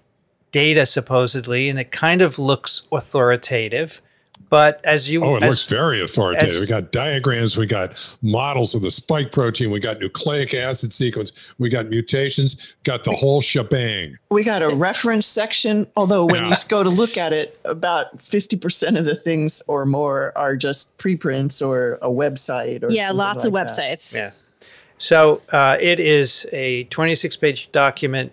data supposedly, and it kind of looks authoritative. But as you, Oh, it as- looks very authoritative. as- we got diagrams, we got models of the spike protein, we got nucleic acid sequence, we got mutations, got the whole shebang. we got a reference section although when Yeah. you go to look at it about 50% of the things or more are just preprints or a website or Yeah, something lots of like that. websites. Yeah. So uh, it is a 26 page document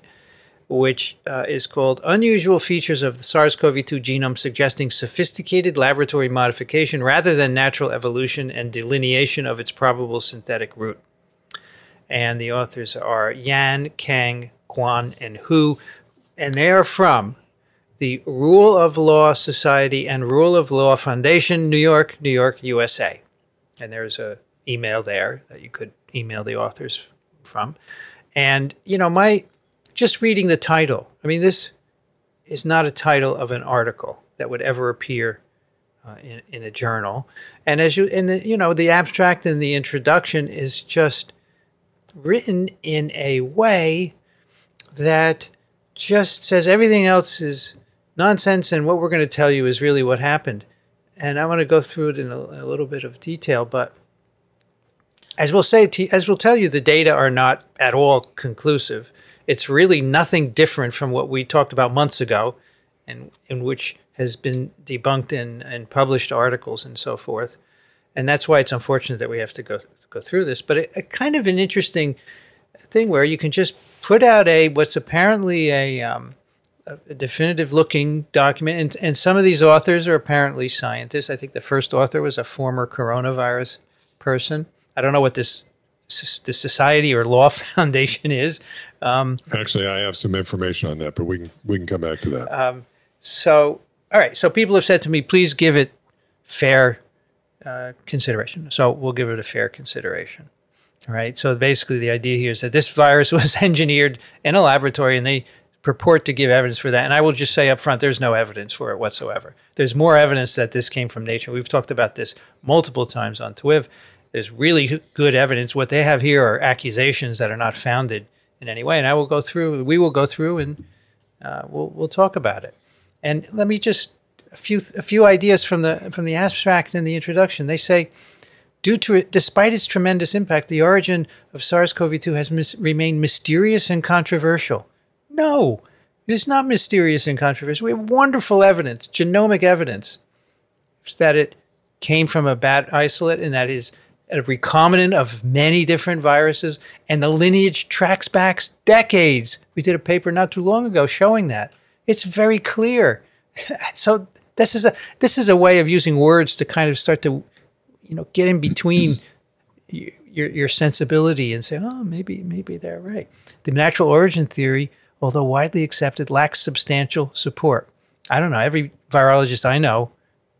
which uh, is called Unusual Features of the SARS CoV 2 Genome Suggesting Sophisticated Laboratory Modification Rather Than Natural Evolution and Delineation of Its Probable Synthetic Root. And the authors are Yan, Kang, Guan, and Hu. And they are from the Rule of Law Society and Rule of Law Foundation, New York, New York, USA and there's a email there that you could email the authors from and you know my just reading the title i mean this is not a title of an article that would ever appear uh, in, in a journal and as you in the you know the abstract and the introduction is just written in a way that just says everything else is nonsense and what we're going to tell you is really what happened and I want to go through it in a, a little bit of detail. But as we'll say, to, as we'll tell you, the data are not at all conclusive. It's really nothing different from what we talked about months ago, and in which has been debunked in, in published articles and so forth. And that's why it's unfortunate that we have to go go through this. But a, a kind of an interesting thing where you can just put out a what's apparently a um, a definitive looking document. And, and some of these authors are apparently scientists. I think the first author was a former coronavirus person. I don't know what this the society or law foundation is. Um, Actually, I have some information on that, but we can we can come back to that. Uh, so, all right. So people have said to me, please give it fair uh, consideration. So we'll give it a fair consideration. All right. So basically, the idea here is that this virus was engineered in a laboratory, and they purport to give evidence for that. And I will just say up front, there's no evidence for it whatsoever. There's more evidence that this came from nature. We've talked about this multiple times on TWIV. There's really good evidence. What they have here are accusations that are not founded in any way. And I will go through. We will go through and uh, we'll we'll talk about it. And let me just a few a few ideas from the from the abstract and the introduction. They say, due to it, despite its tremendous impact, the origin of SARS-CoV-2 has mis- remained mysterious and controversial. No, it's not mysterious and controversial. We have wonderful evidence, genomic evidence, that it came from a bat isolate and that is a recombinant of many different viruses, and the lineage tracks back decades. We did a paper not too long ago showing that. It's very clear. So this is a this is a way of using words to kind of start to, you know, get in between your your sensibility and say, oh, maybe maybe they're right. The natural origin theory, although widely accepted, lacks substantial support. I don't know. Every virologist I know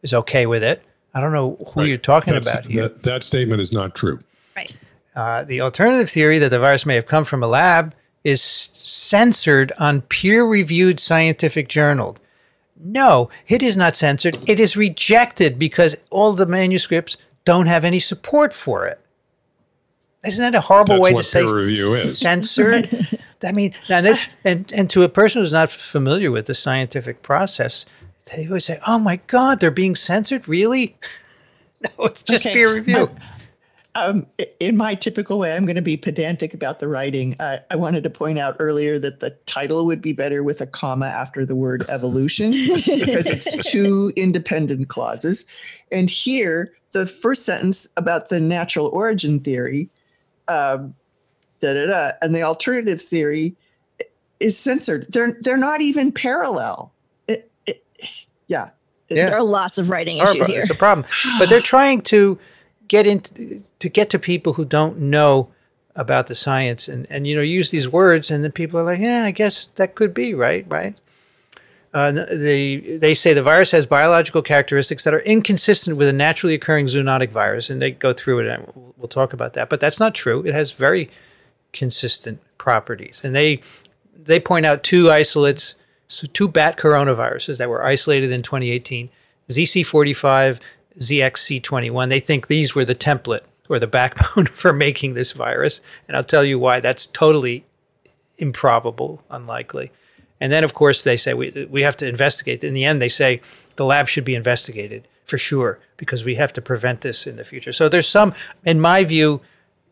is okay with it. I don't know who right. you're talking That's, about here. That, that, statement is not true. Right. Uh, the alternative theory that the virus may have come from a lab is censored on peer reviewed scientific journal. No, it is not censored. It is rejected because all the manuscripts don't have any support for it. Isn't that a horrible That's way to say review is. censored? I mean, and, and and to a person who's not familiar with the scientific process, they always say, "Oh my God, they're being censored." Really? no, it's just okay. peer review. Um, in my typical way, I'm going to be pedantic about the writing. Uh, I wanted to point out earlier that the title would be better with a comma after the word evolution because it's two independent clauses. And here, the first sentence about the natural origin theory, um, da da da, and the alternative theory is censored. They're they're not even parallel yeah. yeah. There are lots of writing issues here. It's a problem. But they're trying to get into to get to people who don't know about the science and, and you know use these words and then people are like yeah i guess that could be right right uh, they they say the virus has biological characteristics that are inconsistent with a naturally occurring zoonotic virus and they go through it and we'll, we'll talk about that but that's not true it has very consistent properties and they they point out two isolates so two bat coronaviruses that were isolated in 2018, ZC45, ZXC21. They think these were the template or the backbone for making this virus. And I'll tell you why that's totally improbable, unlikely. And then, of course, they say we, we have to investigate. In the end, they say the lab should be investigated for sure because we have to prevent this in the future. So there's some, in my view,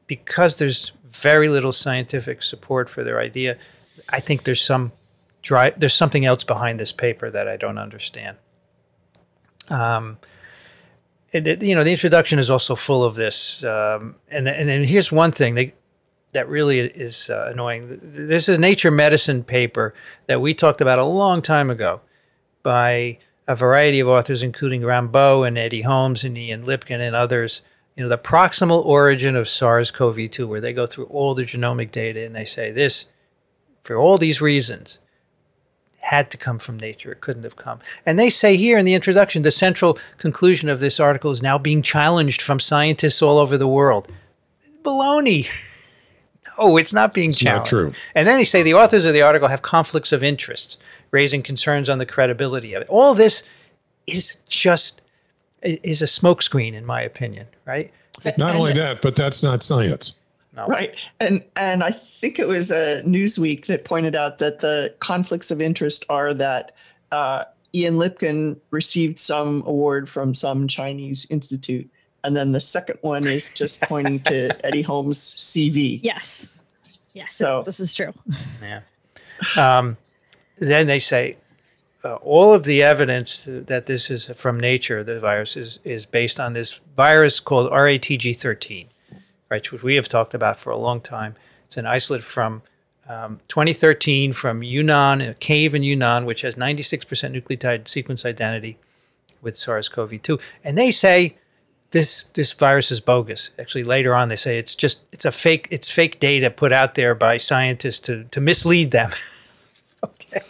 because there's very little scientific support for their idea, I think there's some there's something else behind this paper that I don't understand. Um, it, you know, the introduction is also full of this, um, and and then here's one thing that really is uh, annoying. This is a Nature Medicine paper that we talked about a long time ago by a variety of authors, including Rambaud and Eddie Holmes and Ian Lipkin and others. You know, the proximal origin of SARS-CoV-2, where they go through all the genomic data and they say this, for all these reasons, had to come from nature. It couldn't have come. And they say here in the introduction, the central conclusion of this article is now being challenged from scientists all over the world. Baloney. no, it's not being it's challenged. Not true. And then they say the authors of the article have conflicts of interest, raising concerns on the credibility of it. All this is just is a smokescreen, in my opinion. Right. Not only that, but that's not science. No. Right. And and I think it was a Newsweek that pointed out that the conflicts of interest are that uh, Ian Lipkin received some award from some Chinese institute. And then the second one is just pointing to Eddie Holmes' CV. Yes. Yes. So this is true. Yeah. Um, then they say uh, all of the evidence that this is from nature, the virus is, is based on this virus called RATG13 right, which we have talked about for a long time. It's an isolate from um, 2013 from Yunnan, a cave in Yunnan, which has 96% nucleotide sequence identity with SARS-CoV-2. And they say this this virus is bogus. Actually, later on they say it's just it's a fake it's fake data put out there by scientists to to mislead them. okay,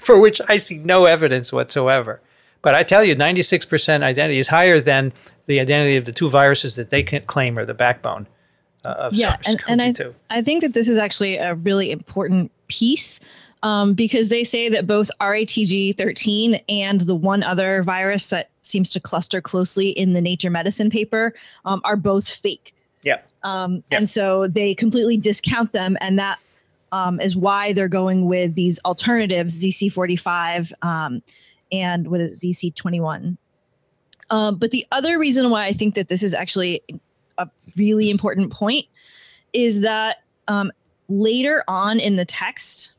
for which I see no evidence whatsoever. But I tell you, 96% identity is higher than the identity of the two viruses that they claim are the backbone uh, yeah, and, and I, I think that this is actually a really important piece um, because they say that both RATG13 and the one other virus that seems to cluster closely in the Nature Medicine paper um, are both fake. Yeah. Um, And so they completely discount them, and that um, is why they're going with these alternatives, ZC45 um, and what is ZC21. Um, but the other reason why I think that this is actually a really important point is that um, later on in the text,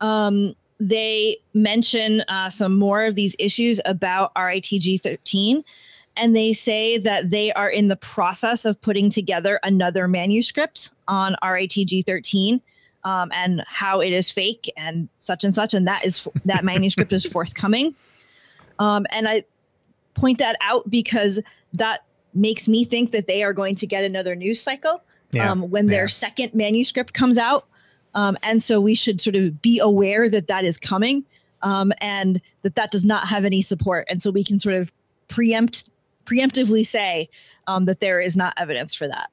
um, they mention uh, some more of these issues about RATG 13. and they say that they are in the process of putting together another manuscript on RATG 13 um, and how it is fake and such and such, and that is that manuscript is forthcoming. Um, and I point that out because that makes me think that they are going to get another news cycle Yeah, um, when their yeah. second manuscript comes out. Um, and so we should sort of be aware that that is coming um, and that that does not have any support. And so we can sort of preempt preemptively say um, that there is not evidence for that.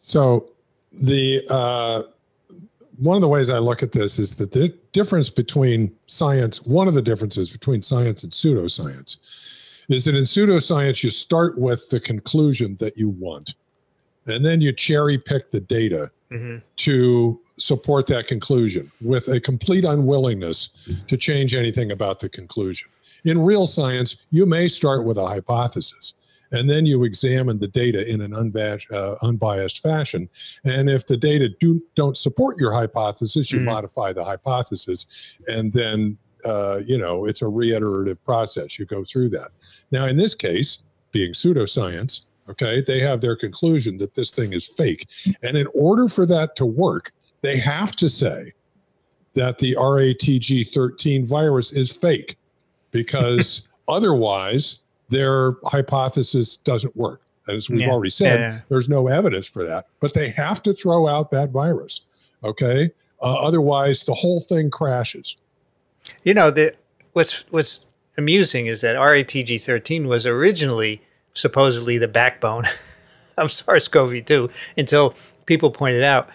So the uh, one of the ways I look at this is that the difference between science, one of the differences between science and pseudoscience, is that in pseudoscience you start with the conclusion that you want, and then you cherry pick the data Mhm. to support that conclusion with a complete unwillingness to change anything about the conclusion. In real science, you may start with a hypothesis and then you examine the data in an unbiased, uh, unbiased fashion. And if the data do, don't support your hypothesis, you Mm. modify the hypothesis. And then, uh, you know, it's a reiterative process. You go through that. Now, in this case, being pseudoscience, okay, they have their conclusion that this thing is fake. And in order for that to work, they have to say that the RATG 13 virus is fake because otherwise their hypothesis doesn't work. As we've Yeah, already said, yeah. there's no evidence for that, but they have to throw out that virus. Okay. Uh, otherwise, the whole thing crashes. You know, the, what's what's amusing is that RATG 13 was originally supposedly the backbone of SARS-CoV-2 until people pointed out,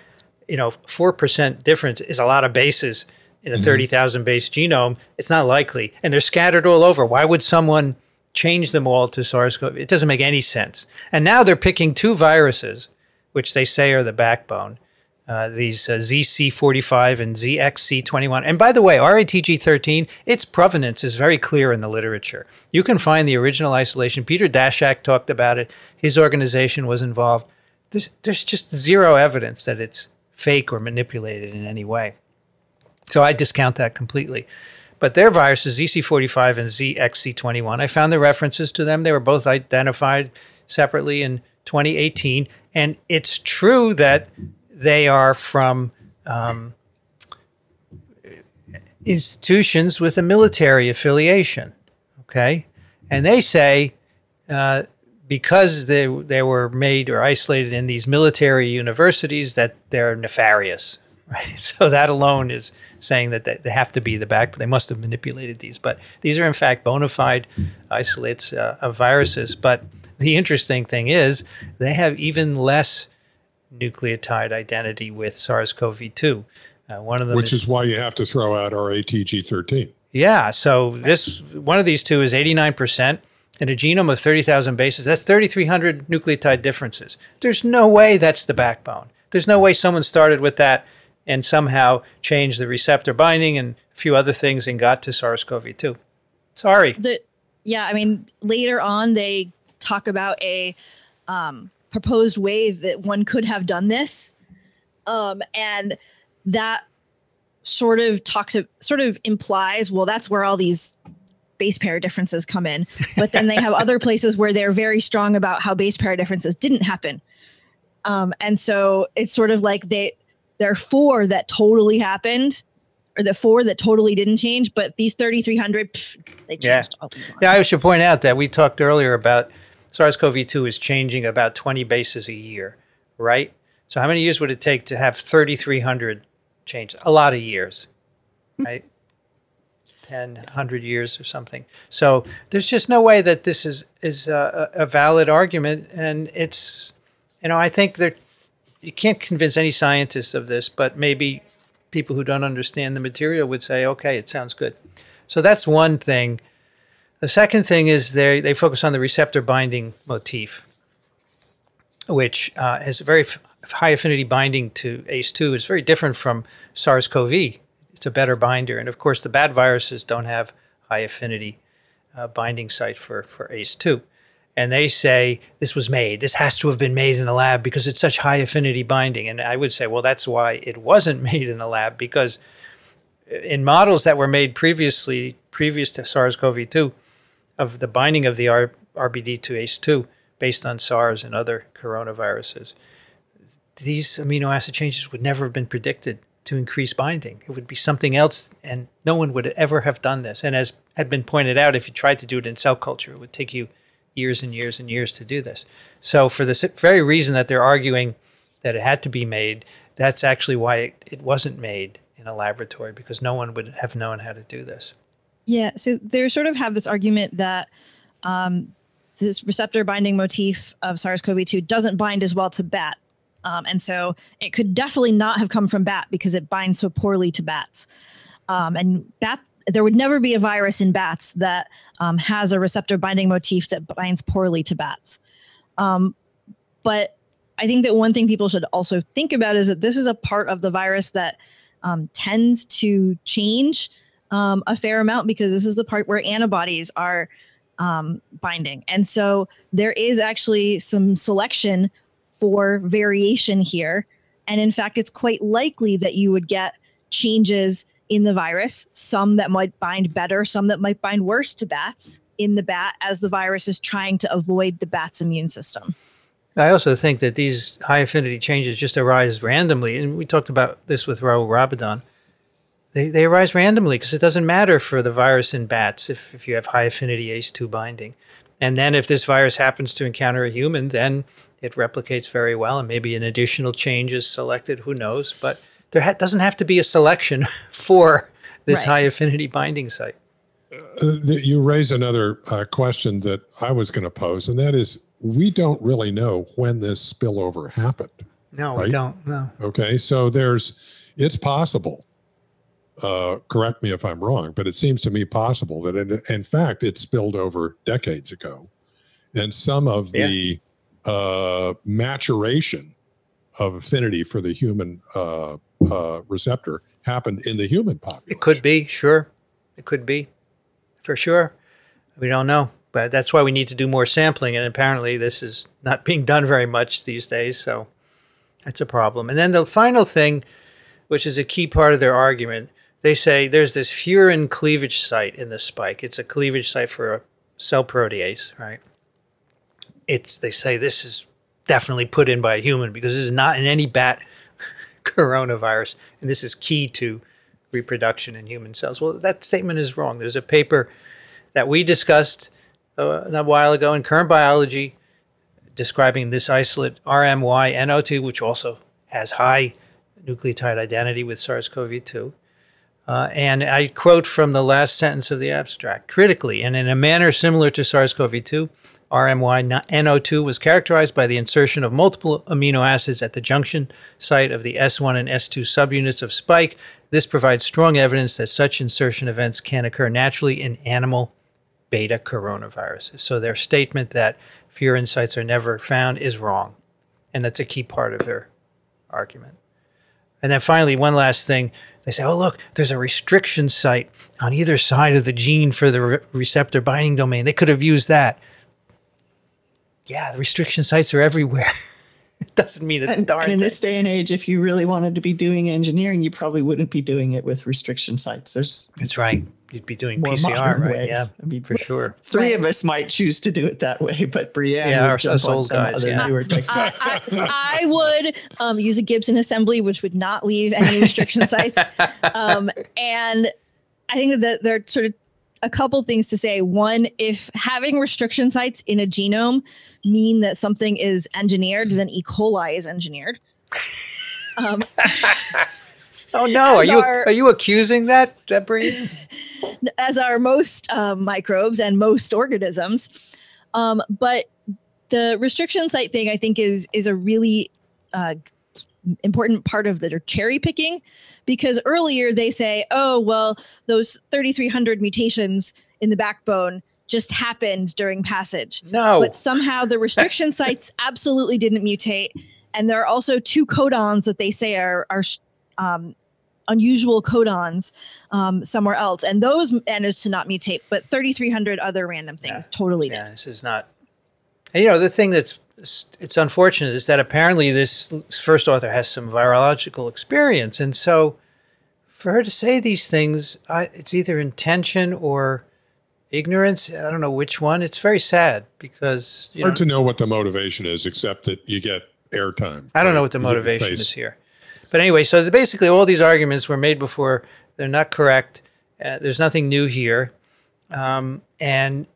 you know, 4% difference is a lot of bases in a mm-hmm. 30,000 base genome. It's not likely. And they're scattered all over. Why would someone change them all to SARS-CoV? It doesn't make any sense. And now they're picking two viruses, which they say are the backbone uh, these uh, ZC45 and ZXC21. And by the way, RATG13, its provenance is very clear in the literature. You can find the original isolation. Peter Daszak talked about it. His organization was involved. There's, there's just zero evidence that it's fake or manipulated in any way. So I discount that completely. But their viruses, ZC45 and ZXC21, I found the references to them. They were both identified separately in 2018. And it's true that they are from um, institutions with a military affiliation. Okay. And they say uh, because they, they were made or isolated in these military universities that they're nefarious. Right. So that alone is saying that they, they have to be the back, but they must have manipulated these. But these are, in fact, bona fide isolates uh, of viruses. But the interesting thing is they have even less nucleotide identity with SARS-CoV-2. Uh, one of them which is why you have to throw out our ATG 13. yeah. So this one of these two is 89% in a genome of 30,000 bases. That's 3,300 nucleotide differences. There's no way that's the backbone. There's no way someone started with that and somehow changed the receptor binding and a few other things and got to SARS-CoV-2. Sorry. The, yeah, I mean, later on they talk about a um, proposed way that one could have done this, um, and that sort of talks, sort of implies, well, that's where all these base pair differences come in. But then they have other places where they're very strong about how base pair differences didn't happen, um, and so it's sort of like they there are four that totally happened. Or the four that totally didn't change, but these 3,300, psh, they changed. Yeah. Yeah, I should point out that we talked earlier about SARS-CoV-2 is changing about 20 bases a year, right? So how many years would it take to have 3,300 change? A lot of years, right? 10, 100 years or something. So there's just no way that this is is a, a valid argument, and it's, you know, I think that you can't convince any scientist of this, but maybe people who don't understand the material would say, okay, it sounds good. So that's one thing. The second thing is they they focus on the receptor binding motif, which uh, has a very high affinity binding to ACE2. It's very different from SARS-CoV. It's a better binder, and of course, the bad viruses don't have high affinity uh, binding site for for ACE2. And they say this was made. This has to have been made in the lab because it's such high affinity binding. And I would say, well, that's why it wasn't made in the lab because in models that were made previously, previous to SARS-CoV-2, of the binding of the R, RBD to ACE2 based on SARS and other coronaviruses. These amino acid changes would never have been predicted to increase binding. It would be something else, and no one would ever have done this. And as had been pointed out, if you tried to do it in cell culture, it would take you years and years and years to do this. So, for the very reason that they're arguing that it had to be made, that's actually why it, it wasn't made in a laboratory because no one would have known how to do this. Yeah, so they sort of have this argument that um, this receptor binding motif of SARS-CoV-2 doesn't bind as well to bat, um, and so it could definitely not have come from bat because it binds so poorly to bats. Um, and bat, there would never be a virus in bats that um, has a receptor binding motif that binds poorly to bats. Um, but I think that one thing people should also think about is that this is a part of the virus that um, tends to change um, a fair amount because this is the part where antibodies are um, binding. And so there is actually some selection for variation here. And in fact, it's quite likely that you would get changes in the virus, some that might bind better, some that might bind worse to bats in the bat as the virus is trying to avoid the bat's immune system. I also think that these high affinity changes just arise randomly. And we talked about this with Rahul Rabadhan. They, they arise randomly because it doesn't matter for the virus in bats if, if you have high affinity ACE2 binding. And then if this virus happens to encounter a human, then it replicates very well. And maybe an additional change is selected, who knows? But there ha- doesn't have to be a selection for this right. high affinity binding site. Uh, you raise another uh, question that I was going to pose, and that is we don't really know when this spillover happened. No, right? we don't. No. Okay, so there's it's possible uh, correct me if I'm wrong, but it seems to me possible that in, in fact it spilled over decades ago. And some of yeah. the uh, maturation of affinity for the human uh, uh, receptor happened in the human population. It could be, sure. It could be, for sure. We don't know. But that's why we need to do more sampling. And apparently, this is not being done very much these days. So that's a problem. And then the final thing, which is a key part of their argument, they say there's this furin cleavage site in the spike. It's a cleavage site for a cell protease, right? It's they say this is definitely put in by a human because it is not in any bat coronavirus, and this is key to reproduction in human cells. Well, that statement is wrong. There's a paper that we discussed uh, a while ago in Current Biology describing this isolate RMYNO2, which also has high nucleotide identity with SARS-CoV-2. Uh, and I quote from the last sentence of the abstract critically, and in a manner similar to SARS CoV 2, RMYNO2 was characterized by the insertion of multiple amino acids at the junction site of the S1 and S2 subunits of spike. This provides strong evidence that such insertion events can occur naturally in animal beta coronaviruses. So their statement that furin sites are never found is wrong. And that's a key part of their argument. And then finally, one last thing they say, oh, look, there's a restriction site on either side of the gene for the re- receptor binding domain. They could have used that. Yeah, the restriction sites are everywhere. it doesn't mean a and, darn. And in thing. this day and age, if you really wanted to be doing engineering, you probably wouldn't be doing it with restriction sites. There's that's right. You'd be doing PCR, right? Ways. Yeah, I mean, for sure. Three right. of us might choose to do it that way, but Brianne, yeah, our, us old guys, yeah. Uh, I, I, would um, use a Gibson assembly, which would not leave any restriction sites. Um, and I think that there are sort of a couple things to say. One, if having restriction sites in a genome mean that something is engineered, then E. coli is engineered. Um, Oh no! Are you our, are you accusing that, Debris? As are most uh, microbes and most organisms, um, but the restriction site thing I think is is a really uh, important part of the cherry picking because earlier they say, oh well, those 3,300 mutations in the backbone just happened during passage. No, but somehow the restriction sites absolutely didn't mutate. And there are also two codons that they say are, are um, unusual codons um, somewhere else, and those managed to not mutate, but 3,300 other random things yeah. totally Yeah, this is not. And, you know, the thing that's it's unfortunate is that apparently this first author has some virological experience, and so for her to say these things, I, it's either intention or ignorance. I don't know which one. It's very sad because you Hard know, to know what the motivation is, except that you get airtime. I don't know what the You get your motivation is here. But anyway, so the, basically all these arguments were made before. They're not correct. Uh, there's nothing new here. Um, and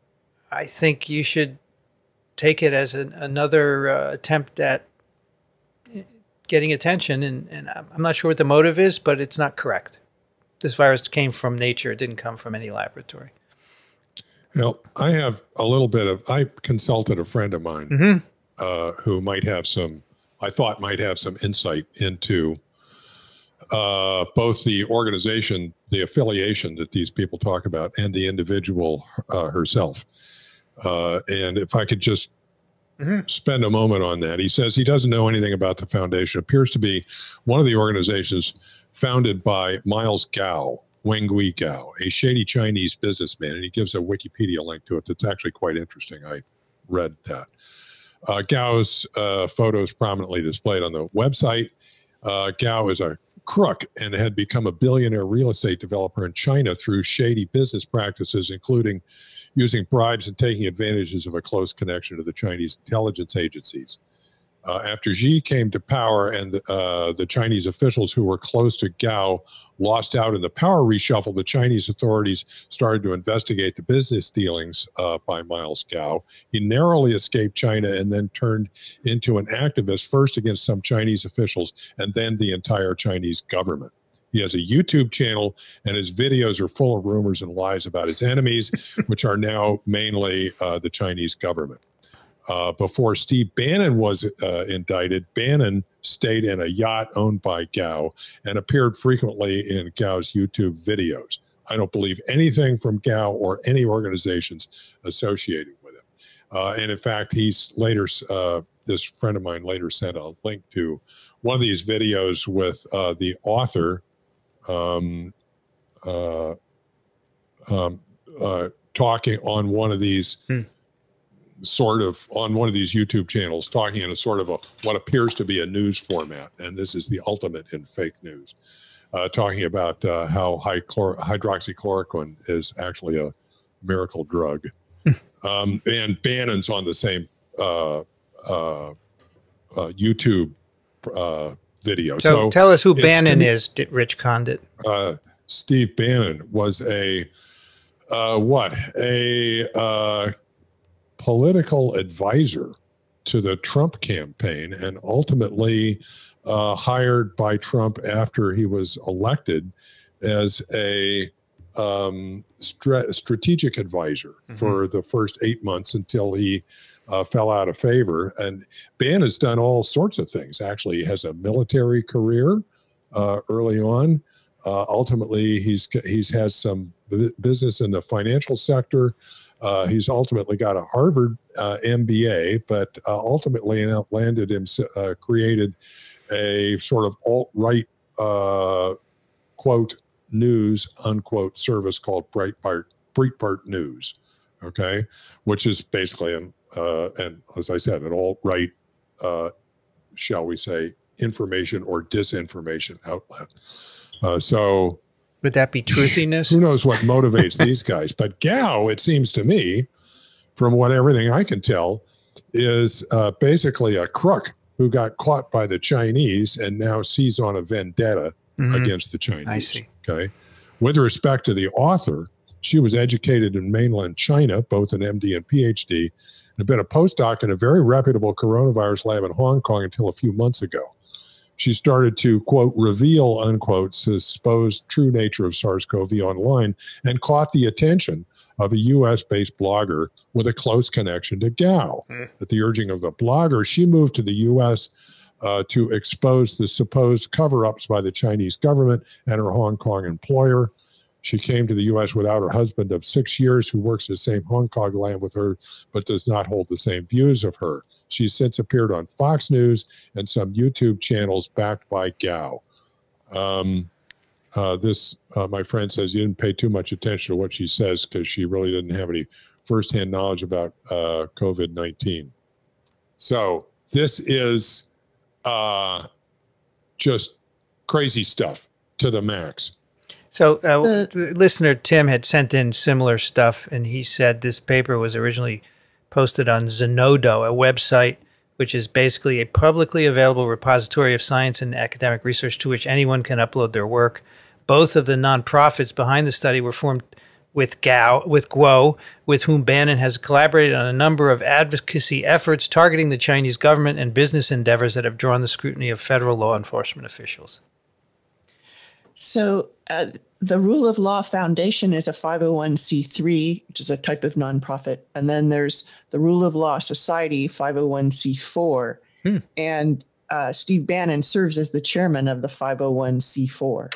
I think you should take it as an, another uh, attempt at getting attention. And, and I'm not sure what the motive is, but it's not correct. This virus came from nature. It didn't come from any laboratory. Well, I have a little bit of. I consulted a friend of mine Mhm. uh, who might have some. I thought might have some insight into uh, both the organization, the affiliation that these people talk about, and the individual uh, herself. Uh, and if I could just Mhm. spend a moment on that, he says he doesn't know anything about the foundation. Appears to be one of the organizations founded by Miles Gao, Wengui Gao, a shady Chinese businessman, and he gives a Wikipedia link to it that's actually quite interesting. I read that. Uh, Gao's uh, photos prominently displayed on the website. Uh, Gao is a crook and had become a billionaire real estate developer in China through shady business practices, including using bribes and taking advantages of a close connection to the Chinese intelligence agencies. Uh, after Xi came to power and uh, the Chinese officials who were close to Gao lost out in the power reshuffle, the Chinese authorities started to investigate the business dealings uh, by Miles Gao. He narrowly escaped China and then turned into an activist, first against some Chinese officials and then the entire Chinese government. He has a YouTube channel, and his videos are full of rumors and lies about his enemies, which are now mainly uh, the Chinese government. Uh, before Steve Bannon was uh, indicted, Bannon stayed in a yacht owned by Gao and appeared frequently in Gao's YouTube videos. I don't believe anything from Gao or any organizations associated with him. Uh, and in fact, he's later, uh, this friend of mine later sent a link to one of these videos with uh, the author um, uh, um, uh, talking on one of these Hmm. sort of on one of these YouTube channels, talking in a sort of a what appears to be a news format, and this is the ultimate in fake news, uh, talking about uh, how high chlor- hydroxychloroquine is actually a miracle drug, um, and Bannon's on the same uh, uh, uh, YouTube uh, video. So, so tell us who Bannon is, Rich Condit. uh, Steve Bannon was a uh, what a uh, political advisor to the Trump campaign, and ultimately uh, hired by Trump after he was elected as a um, stra- strategic advisor for the first eight months until he uh, fell out of favor. And Bannon has done all sorts of things. Actually, he has a military career uh, early on. Uh, ultimately, he's he's had some business in the financial sector. Uh, he's ultimately got a Harvard uh, MBA, but uh, ultimately and landed him created a sort of alt right quote news unquote service called Breitbart Breitbart News. Okay, which is basically an uh, and as I said, an alt right, uh, shall we say, information or disinformation outlet. Uh, so Would that be truthiness? who knows what motivates these guys? But Gao, it seems to me, from what everything I can tell, is uh, basically a crook who got caught by the Chinese and now sees on a vendetta Mhm. against the Chinese. I see. Okay. With respect to the author, she was educated in mainland China, both an MD and PhD, had been a postdoc in a very reputable coronavirus lab in Hong Kong until a few months ago. She started to, quote, reveal, unquote, the supposed true nature of SARS CoV online and caught the attention of a US based blogger with a close connection to Gao. Hmm. At the urging of the blogger, she moved to the US uh, to expose the supposed cover ups by the Chinese government and her Hong Kong employer. She came to the U.S. without her husband of six years, who works the same Hong Kong land with her, but does not hold the same views of her. She's since appeared on Fox News and some YouTube channels backed by Gao. Um, uh, this, uh, my friend says, you didn't pay too much attention to what she says because she really didn't have any firsthand knowledge about uh, COVID 19. So this is uh, just crazy stuff to the max. So, uh, listener Tim had sent in similar stuff, and he said this paper was originally posted on Zenodo, a website which is basically a publicly available repository of science and academic research to which anyone can upload their work. Both of the nonprofits behind the study were formed with Gao, with Guo, with whom Bannon has collaborated on a number of advocacy efforts targeting the Chinese government and business endeavors that have drawn the scrutiny of federal law enforcement officials. So, uh, the Rule of Law Foundation is a 501c3, which is a type of nonprofit. And then there's the Rule of Law Society, 501c4. Hmm. And uh, Steve Bannon serves as the chairman of the 501c4.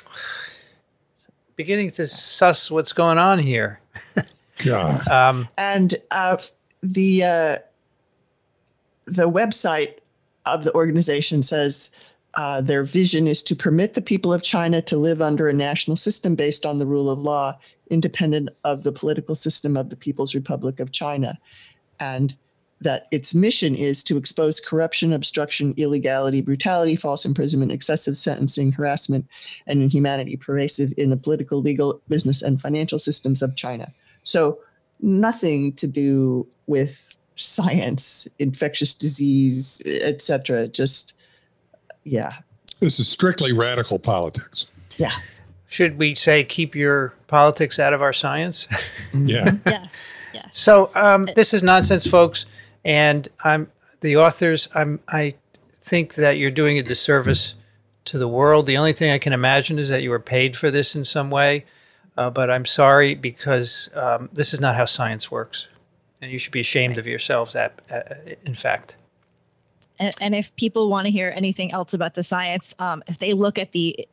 Beginning to suss what's going on here. yeah. Um, and uh, the uh, the website of the organization says uh, their vision is to permit the people of China to live under a national system based on the rule of law, independent of the political system of the People's Republic of China. And that its mission is to expose corruption, obstruction, illegality, brutality, false imprisonment, excessive sentencing, harassment, and inhumanity pervasive in the political, legal, business, and financial systems of China. So, nothing to do with science, infectious disease, etc. Just yeah. This is strictly radical politics. Yeah. Should we say keep your politics out of our science? yeah. yes. Yes. So um, this is nonsense, folks, and I'm the authors. I'm I think that you're doing a disservice to the world. The only thing I can imagine is that you were paid for this in some way, uh, but I'm sorry because um, this is not how science works, and you should be ashamed right. of yourselves. At, at, in fact and, and if people want to hear anything else about the science, um, if they look at the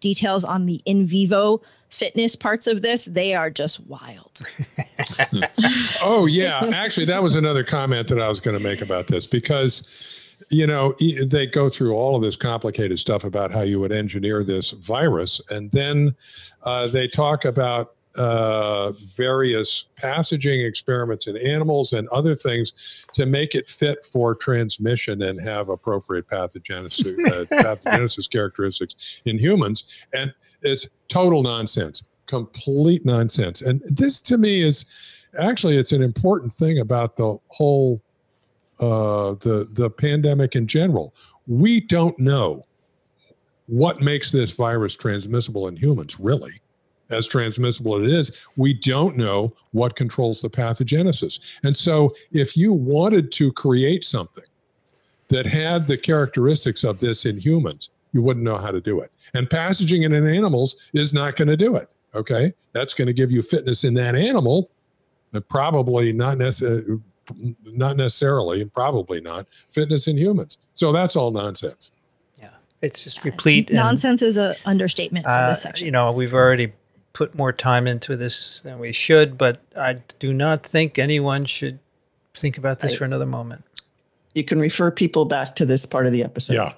details on the in vivo fitness parts of this, they are just wild. oh, yeah. Actually, that was another comment that I was going to make about this because, you know, they go through all of this complicated stuff about how you would engineer this virus. And then uh, they talk about uh, various passaging experiments in animals and other things to make it fit for transmission and have appropriate pathogenesis, uh, pathogenesis characteristics in humans. And it's total nonsense, complete nonsense. And this to me is actually it's an important thing about the whole uh, the the pandemic in general. We don't know what makes this virus transmissible in humans, really as transmissible it is, we don't know what controls the pathogenesis. And so, if you wanted to create something that had the characteristics of this in humans, you wouldn't know how to do it. And passaging it in animals is not going to do it. Okay. That's going to give you fitness in that animal, but probably not necessarily. Not necessarily, and probably not fitness in humans. So that's all nonsense. Yeah, it's just replete. Nonsense and, is an understatement for this uh, section. You know, we've already put more time into this than we should, but I do not think anyone should think about this I, for another moment. You can refer people back to this part of the episode. Yeah.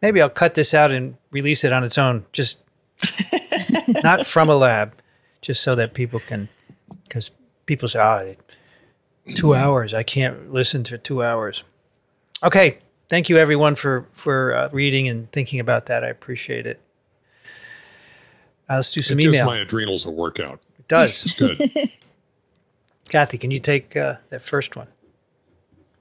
Maybe I'll cut this out and release it on its own, just not from a lab, just so that people can, because people say, ah, oh, two hours, I can't listen to two hours. Okay. Thank you, everyone, for, for uh, reading and thinking about that. I appreciate it. Uh, let's do some it email. Gives my adrenals a workout. It does. Good. Kathy, can you take uh, that first one?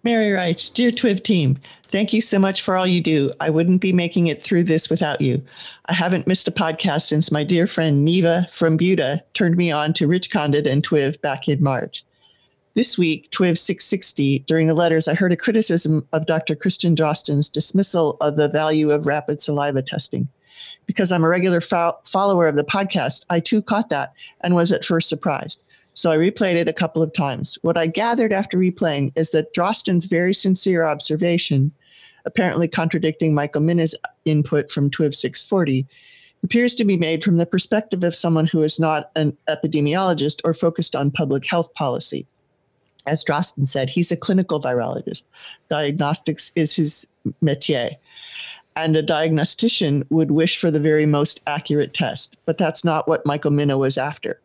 Mary writes, Dear Twiv team, thank you so much for all you do. I wouldn't be making it through this without you. I haven't missed a podcast since my dear friend Neva from Buda turned me on to Rich Condit and Twiv back in March. This week, Twiv 660, during the letters, I heard a criticism of Dr. Christian Drosten's dismissal of the value of rapid saliva testing because I'm a regular fo- follower of the podcast, I too caught that and was at first surprised. So I replayed it a couple of times. What I gathered after replaying is that Drosten's very sincere observation, apparently contradicting Michael Mina's input from TWIV 640, appears to be made from the perspective of someone who is not an epidemiologist or focused on public health policy. As Drosten said, he's a clinical virologist. Diagnostics is his métier and a diagnostician would wish for the very most accurate test. But that's not what Michael Mina was after.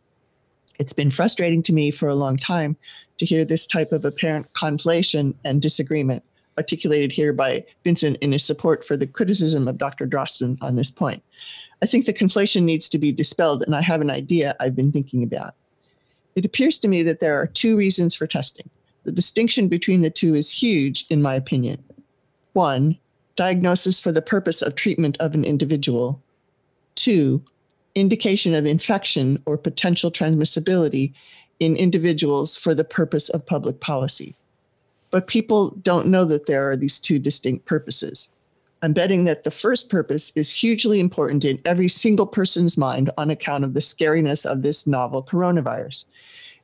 It's been frustrating to me for a long time to hear this type of apparent conflation and disagreement articulated here by Vincent in his support for the criticism of Dr. Drosten on this point. I think the conflation needs to be dispelled, and I have an idea I've been thinking about. It appears to me that there are two reasons for testing. The distinction between the two is huge, in my opinion. One, diagnosis for the purpose of treatment of an individual. Two, indication of infection or potential transmissibility in individuals for the purpose of public policy. But people don't know that there are these two distinct purposes. I'm betting that the first purpose is hugely important in every single person's mind on account of the scariness of this novel coronavirus.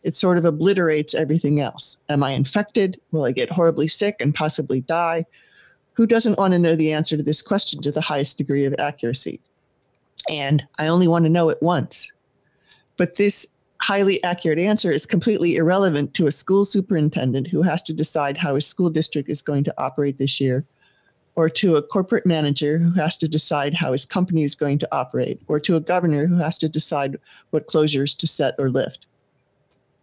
It sort of obliterates everything else. Am I infected? Will I get horribly sick and possibly die? Who doesn't want to know the answer to this question to the highest degree of accuracy? And I only want to know it once. But this highly accurate answer is completely irrelevant to a school superintendent who has to decide how his school district is going to operate this year, or to a corporate manager who has to decide how his company is going to operate, or to a governor who has to decide what closures to set or lift.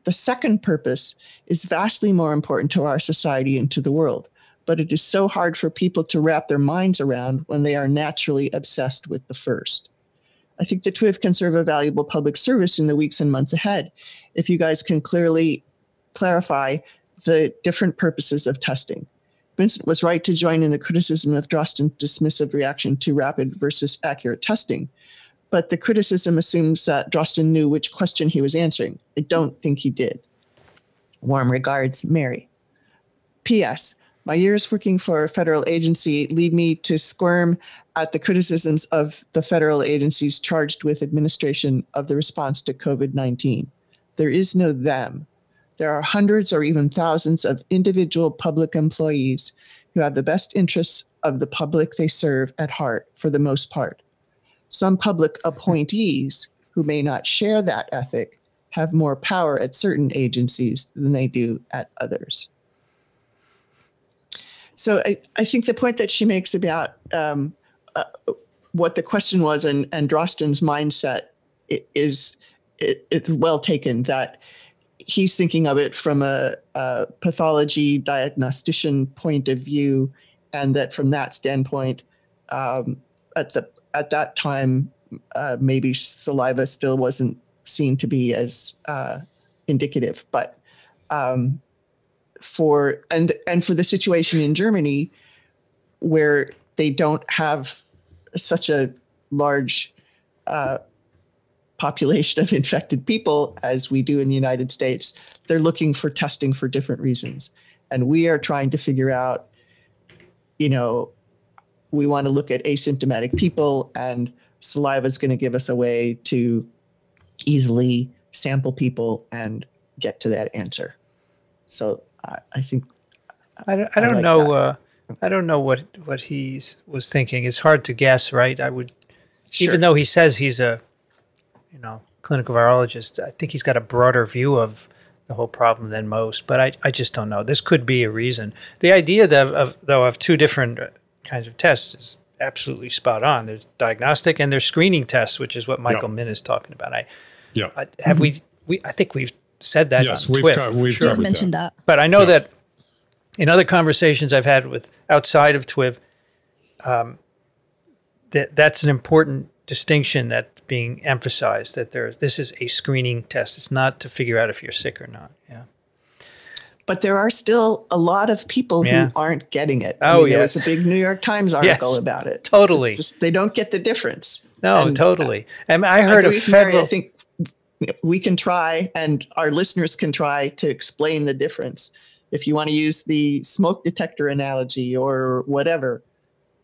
The second purpose is vastly more important to our society and to the world, but it is so hard for people to wrap their minds around when they are naturally obsessed with the first. I think the TWIV can serve a valuable public service in the weeks and months ahead if you guys can clearly clarify the different purposes of testing. Vincent was right to join in the criticism of Drosten's dismissive reaction to rapid versus accurate testing. But the criticism assumes that Drosten knew which question he was answering. I don't think he did. Warm regards, Mary. P.S. My years working for a federal agency lead me to squirm at the criticisms of the federal agencies charged with administration of the response to COVID 19. There is no them. There are hundreds or even thousands of individual public employees who have the best interests of the public they serve at heart for the most part. Some public appointees who may not share that ethic have more power at certain agencies than they do at others. So I, I think the point that she makes about um, uh, what the question was and, and Drosten's mindset is it, it's well taken that he's thinking of it from a, a, pathology diagnostician point of view and that from that standpoint um, at the at that time uh, maybe saliva still wasn't seen to be as uh, indicative. But um, for and and for the situation in Germany where they don't have such a large uh, population of infected people as we do in the United States, they're looking for testing for different reasons. And we are trying to figure out, you know, we want to look at asymptomatic people, and saliva is going to give us a way to easily sample people and get to that answer. So I, I think I don't, I don't I like know. Uh, I don't know what what he was thinking. It's hard to guess, right? I would, sure. even though he says he's a, you know, clinical virologist, I think he's got a broader view of the whole problem than most. But I, I just don't know. This could be a reason. The idea that of, though of two different kinds of tests is absolutely spot on. There's diagnostic and there's screening tests, which is what Michael Min is talking about. I, yeah, I, have mm-hmm. we we I think we've said that. Yes, we've, co- we've sure. mentioned that. that. But I know yeah. that in other conversations I've had with outside of TWIV, um, that that's an important distinction that's being emphasized. That there's this is a screening test. It's not to figure out if you're sick or not. Yeah. But there are still a lot of people yeah. who aren't getting it. Oh, I mean, yeah. There was a big New York Times article yes, about it. Totally. Just, they don't get the difference. No, and, totally. And I heard I a federal. Mary, I think we can try, and our listeners can try to explain the difference if you want to use the smoke detector analogy or whatever.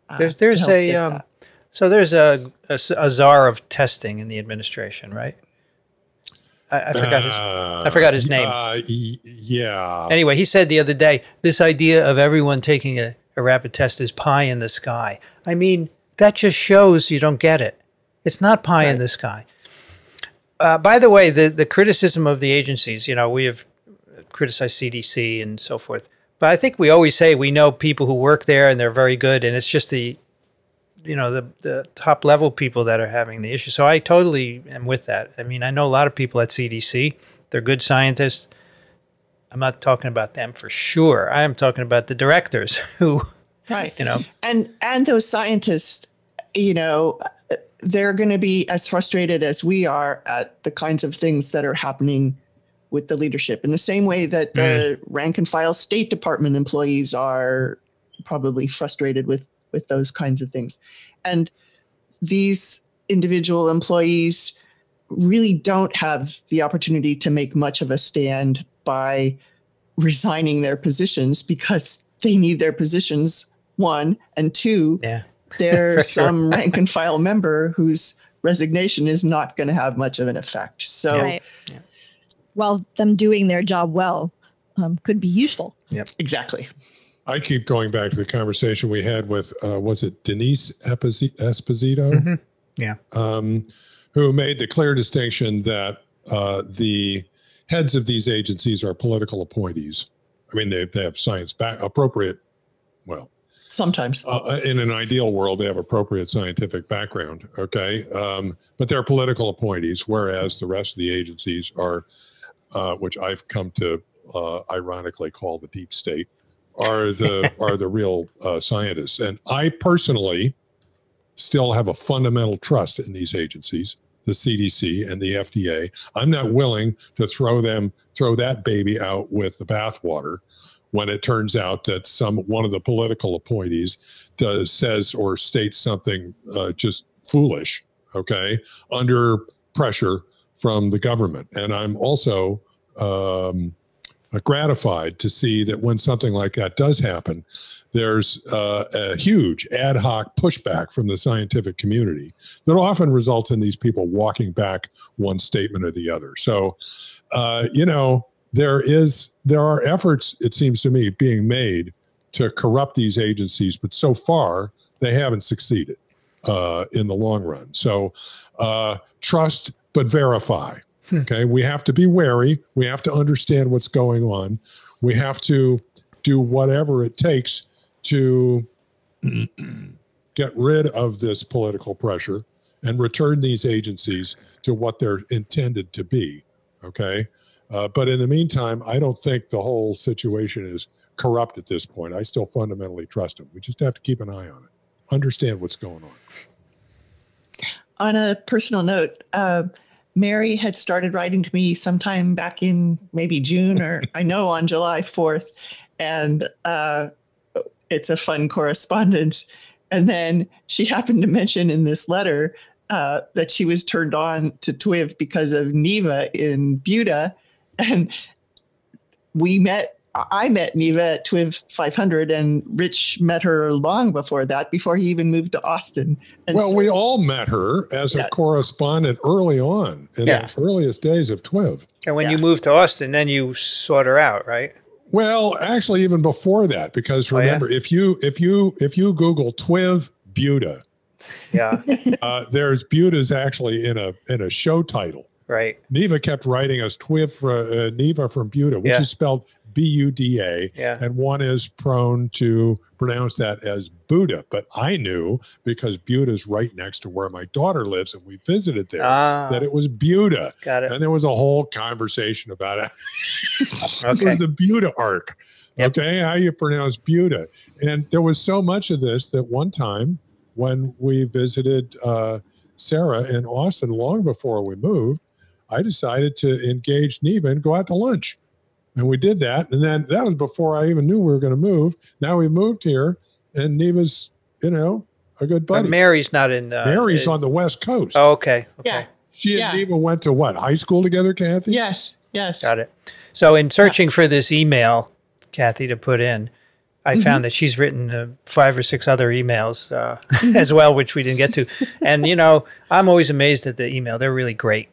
Uh, there's there's a um, so there's a, a, a czar of testing in the administration, right? I, I forgot his I forgot his name. Uh, yeah. Anyway, he said the other day this idea of everyone taking a, a rapid test is pie in the sky. I mean, that just shows you don't get it. It's not pie right. in the sky. Uh, by the way, the, the criticism of the agencies, you know, we have criticized CDC and so forth. But I think we always say we know people who work there and they're very good, and it's just the you know the the top level people that are having the issue. So I totally am with that. I mean, I know a lot of people at CDC. They're good scientists. I'm not talking about them for sure. I am talking about the directors who right you know and and those scientists you know they're going to be as frustrated as we are at the kinds of things that are happening with the leadership in the same way that the mm. rank and file State Department employees are probably frustrated with with those kinds of things. And these individual employees really don't have the opportunity to make much of a stand by resigning their positions because they need their positions one and two Yeah. There's sure. some rank and file member whose resignation is not going to have much of an effect so right. Yeah. While them doing their job well um, could be useful. exactly I keep going back to the conversation we had with, uh, was it Denise Eposi- Esposito? Mhm. Yeah. Um, who made the clear distinction that uh, the heads of these agencies are political appointees. I mean, they, they have science back appropriate. Well, sometimes uh, in an ideal world, they have appropriate scientific background. Okay, um, but they're political appointees, whereas the rest of the agencies are, uh, which I've come to uh, ironically call the deep state, are the are the real uh, scientists. And I personally still have a fundamental trust in these agencies, the CDC and the FDA. I'm not willing to throw them throw that baby out with the bathwater when it turns out that some one of the political appointees does says or states something uh, just foolish okay under pressure from the government. And i'm also um, gratified to see that when something like that does happen there's uh, a huge ad hoc pushback from the scientific community that often results in these people walking back one statement or the other. So uh, you know there is there are efforts it seems to me being made to corrupt these agencies but so far they haven't succeeded uh, in the long run. So uh, trust but verify. Okay? We have to be wary. We have to understand what's going on. We have to do whatever it takes to get rid of this political pressure and return these agencies to what they're intended to be. Okay uh, but in the meantime, I don't think the whole situation is corrupt at this point. I still fundamentally trust him. We just have to keep an eye on it, understand what's going on. on a personal note uh, mary had started writing to me sometime back in maybe june or i know on july 4th and uh, it's a fun correspondence and then she happened to mention in this letter uh, that she was turned on to twiv because of neva in buda and we met I met Neva at TWIV 500, and Rich met her long before that, before he even moved to Austin. And well, so- we all met her as Yeah. a correspondent early on in Yeah. the earliest days of TWIV. And when Yeah. you moved to Austin, then you sought her out, right? Well, actually, even before that, because Oh, yeah? remember, if you if you if you Google TWIV Buda, Yeah. uh, there's Buda's actually in a in a show title. Right. Neva kept writing us Twiv for uh, Neva from Buda, which Yeah. is spelled B U D A, Yeah. and one is prone to pronounce that as Buddha. But I knew because Buda's right next to where my daughter lives, and we visited there, Ah, that it was Buda. got it. And there was a whole conversation about it. It was the Buda arc. Yep. Okay, how you pronounce Buda. And there was so much of this that one time when we visited uh, Sarah in Austin long before we moved, I decided to engage Neva and go out to lunch. And we did that. And then that was before I even knew we were going to move. Now we moved here, and Neva's, you know, a good But buddy. Mary's not in. Uh, Mary's in- on the West Coast. Oh, okay. okay. yeah, she and yeah. Neva went to what, high school together, Kathy? yes, yes. Got it. So, in searching for this email, Kathy, to put in, I Mm-hmm. found that she's written uh, five or six other emails uh, as well, which we didn't get to. And, you know, I'm always amazed at the email. They're really great.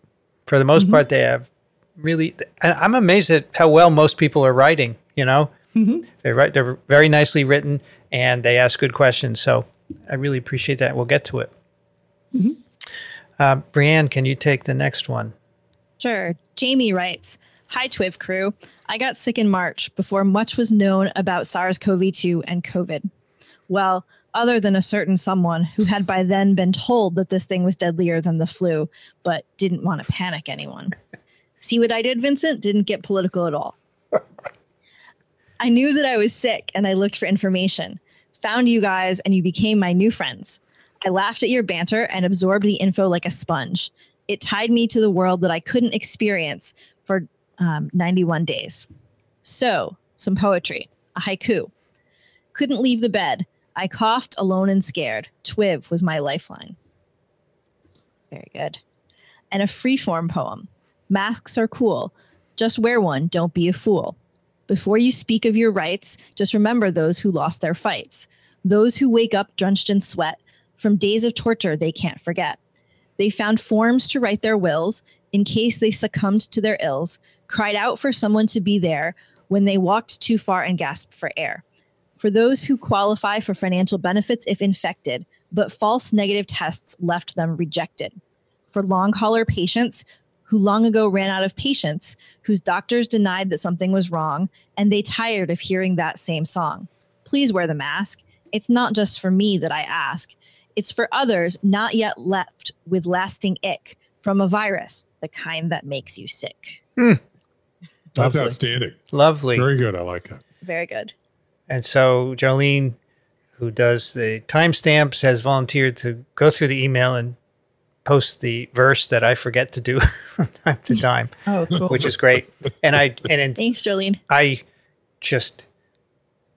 For the most Mm-hmm. part, they have really, and I'm amazed at how well most people are writing, you know? Mhm. They write, they're very nicely written and they ask good questions. So I really appreciate that. We'll get to it. Mm-hmm. Uh, Brianne, can you take the next one? Sure. Jamie writes Hi, TWIV crew. I got sick in March before much was known about SARS CoV 2 and COVID. Well, other than a certain someone who had by then been told that this thing was deadlier than the flu, but didn't want to panic anyone. See what I did, Vincent? Didn't get political at all. I knew that I was sick and I looked for information. Found you guys and you became my new friends. I laughed at your banter and absorbed the info like a sponge. It tied me to the world that I couldn't experience for um, 91 days. So, some poetry, a haiku. Couldn't leave the bed. I coughed alone and scared. Twiv was my lifeline. Very good. And a freeform poem. Masks are cool. Just wear one. Don't be a fool. Before you speak of your rights, just remember those who lost their fights, those who wake up drenched in sweat from days of torture they can't forget. They found forms to write their wills in case they succumbed to their ills, cried out for someone to be there when they walked too far and gasped for air. For those who qualify for financial benefits if infected, but false negative tests left them rejected. For long hauler patients who long ago ran out of patience, whose doctors denied that something was wrong, and they tired of hearing that same song. Please wear the mask. It's not just for me that I ask. It's for others not yet left with lasting ick from a virus, the kind that makes you sick. Hmm. That's Lovely. outstanding. Lovely. Very good. I like that. Very good. And so Jolene, who does the timestamps, has volunteered to go through the email and post the verse that I forget to do from time to time, Oh, cool. which is great. And I and in, Thanks, Jolene. I just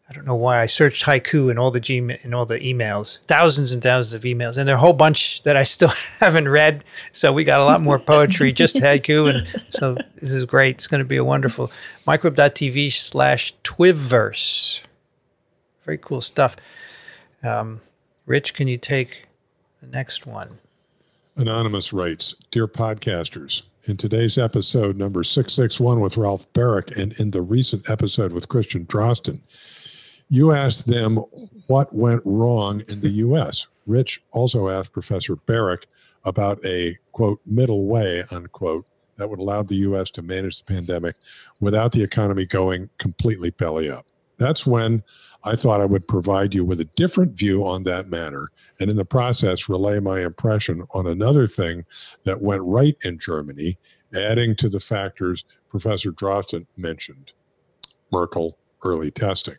I don't know why I searched haiku in all the G in all the emails, thousands and thousands of emails, and there are a whole bunch that I still haven't read. So we got a lot more poetry, just haiku, and so this is great. It's going to be a wonderful microbe.tv slash twivverse. Very cool stuff. Um, Rich, can you take the next one? Anonymous writes Dear podcasters, in today's episode number 661 with Ralph Barrick and in the recent episode with Christian Drosten, you asked them what went wrong in the U.S. Rich also asked Professor Barrick about a quote middle way unquote that would allow the U.S. to manage the pandemic without the economy going completely belly up. That's when I thought I would provide you with a different view on that matter, and in the process, relay my impression on another thing that went right in Germany, adding to the factors Professor Drosten mentioned Merkel early testing.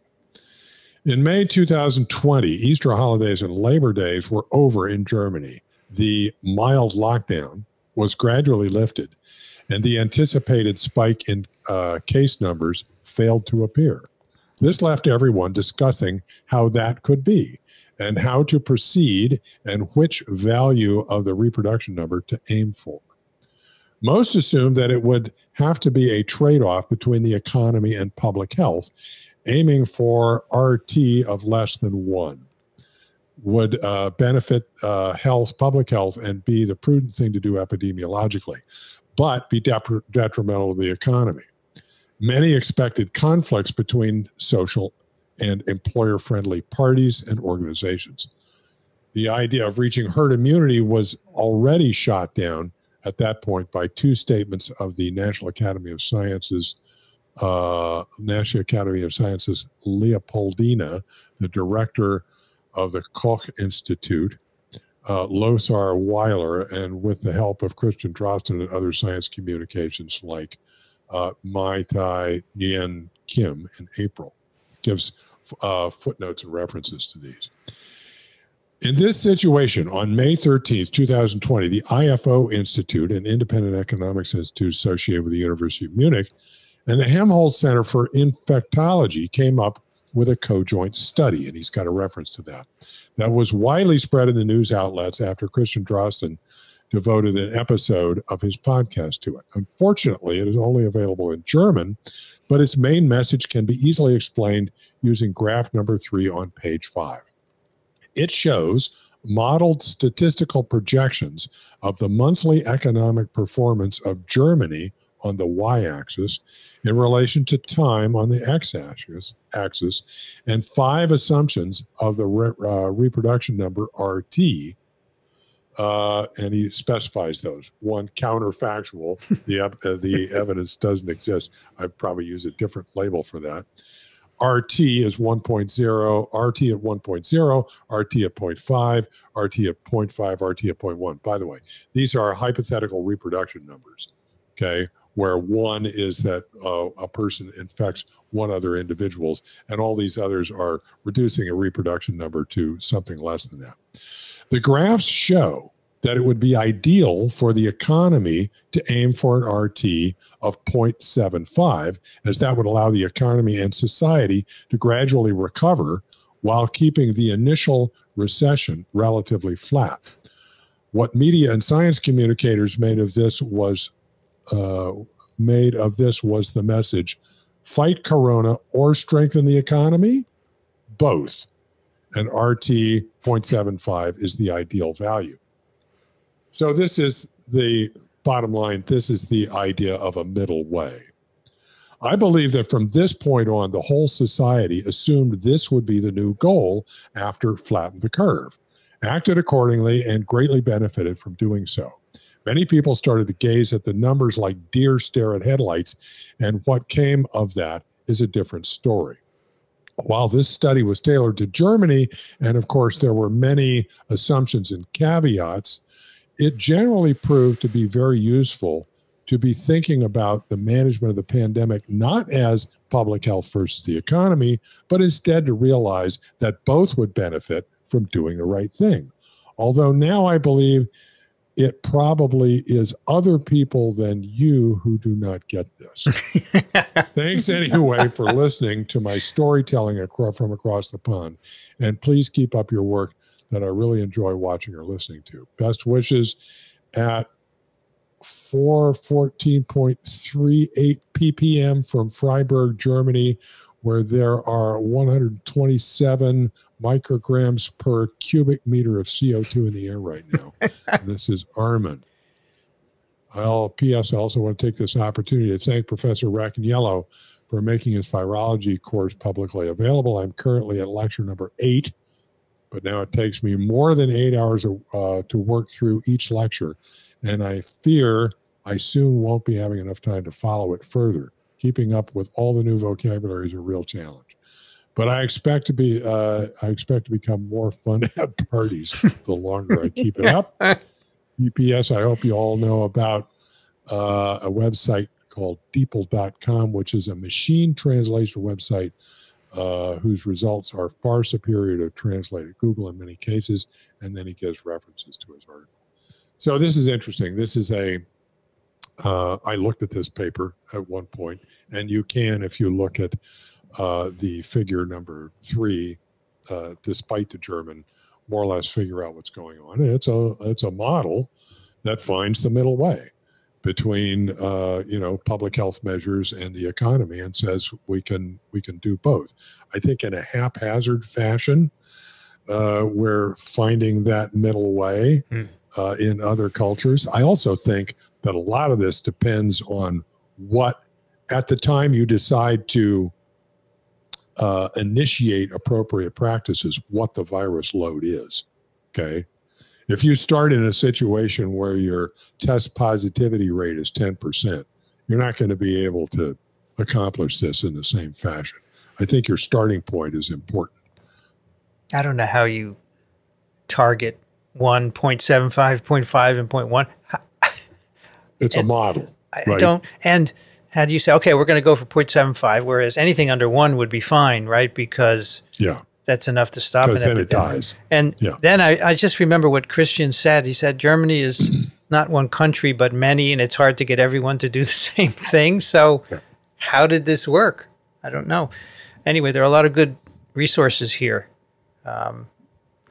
In May 2020, Easter holidays and Labor Days were over in Germany. The mild lockdown was gradually lifted, and the anticipated spike in uh, case numbers failed to appear. This left everyone discussing how that could be and how to proceed and which value of the reproduction number to aim for. Most assumed that it would have to be a trade off between the economy and public health, aiming for RT of less than one would uh, benefit uh, health, public health, and be the prudent thing to do epidemiologically, but be detrimental to the economy. Many expected conflicts between social and employer friendly parties and organizations. The idea of reaching herd immunity was already shot down at that point by two statements of the National Academy of Sciences, uh, National Academy of Sciences Leopoldina, the director of the Koch Institute, uh, Lothar Weiler, and with the help of Christian Drosten and other science communications like uh, Mai Tai Nien Kim in April. Gives uh, footnotes and references to these. In this situation, on May 13th, 2020, the IFO Institute, an independent economics institute associated with the University of Munich, and the Helmholtz Center for Infectology came up with a co-joint study, and he's got a reference to that. That was widely spread in the news outlets after Christian Drosten devoted an episode of his podcast to it. Unfortunately, it is only available in German, but its main message can be easily explained using graph number three on page five. It shows modeled statistical projections of the monthly economic performance of Germany on the y axis in relation to time on the x axis, axis and five assumptions of the re, uh, reproduction number RT. Uh, and he specifies those. One, counterfactual. the, uh, the evidence doesn't exist. I'd probably use a different label for that. RT is 1.0, RT at 1.0, RT at 0.5, RT at 0.5, RT at 0.1. By the way, these are hypothetical reproduction numbers, okay, where one is that uh, a person infects one other individuals, and all these others are reducing a reproduction number to something less than that. The graphs show that it would be ideal for the economy to aim for an RT of 0.75, as that would allow the economy and society to gradually recover while keeping the initial recession relatively flat. What media and science communicators made of this was uh, made of this was the message: fight Corona or strengthen the economy, both. And RT 0.75 is the ideal value. So this is the bottom line. This is the idea of a middle way. I believe that from this point on, the whole society assumed this would be the new goal after flatten the curve, acted accordingly, and greatly benefited from doing so. Many people started to gaze at the numbers like deer stare at headlights, and what came of that is a different story. While this study was tailored to Germany, and of course there were many assumptions and caveats, it generally proved to be very useful to be thinking about the management of the pandemic not as public health versus the economy, but instead to realize that both would benefit from doing the right thing. Although now I believe it probably is other people than you who do not get this. Thanks anyway for listening to my storytelling from across the pond. And please keep up your work that I really enjoy watching or listening to. Best wishes at 414.38 ppm from Freiburg, Germany, where there are 127 micrograms per cubic meter of CO2 in the air right now. this is Armin. I'll, P.S. I also want to take this opportunity to thank Professor Racaniello for making his virology course publicly available. I'm currently at lecture number eight but now it takes me more than eight hours uh, to work through each lecture, and I fear I soon won't be having enough time to follow it further. Keeping up with all the new vocabulary is a real challenge, but I expect to be uh, I expect to become more fun at parties the longer I keep it up. UPS, I hope you all know about uh, a website called DeepL.com, which is a machine translation website uh, whose results are far superior to translated Google in many cases, and then he gives references to his article. So this is interesting. This is a. Uh, I looked at this paper at one point, and you can, if you look at uh, the figure number three, uh, despite the German, more or less figure out what's going on. And it's a it's a model that finds the middle way between uh, you know public health measures and the economy and says we can we can do both. I think in a haphazard fashion, uh, we're finding that middle way mm. uh, in other cultures. I also think that a lot of this depends on what at the time you decide to uh, initiate appropriate practices, what the virus load is. Okay. If you start in a situation where your test positivity rate is 10%, you're not going to be able to accomplish this in the same fashion. I think your starting point is important. I don't know how you target 1.75, 0.5, and 0.1. It's and a model. I right? don't. And how do you say, okay, we're going to go for 0.75, whereas anything under one would be fine, right? Because yeah that's enough to stop an then it dies. And yeah. then I, I just remember what Christian said. He said Germany is not one country but many, and it's hard to get everyone to do the same thing. So, yeah. how did this work? I don't know. Anyway, there are a lot of good resources here. Um,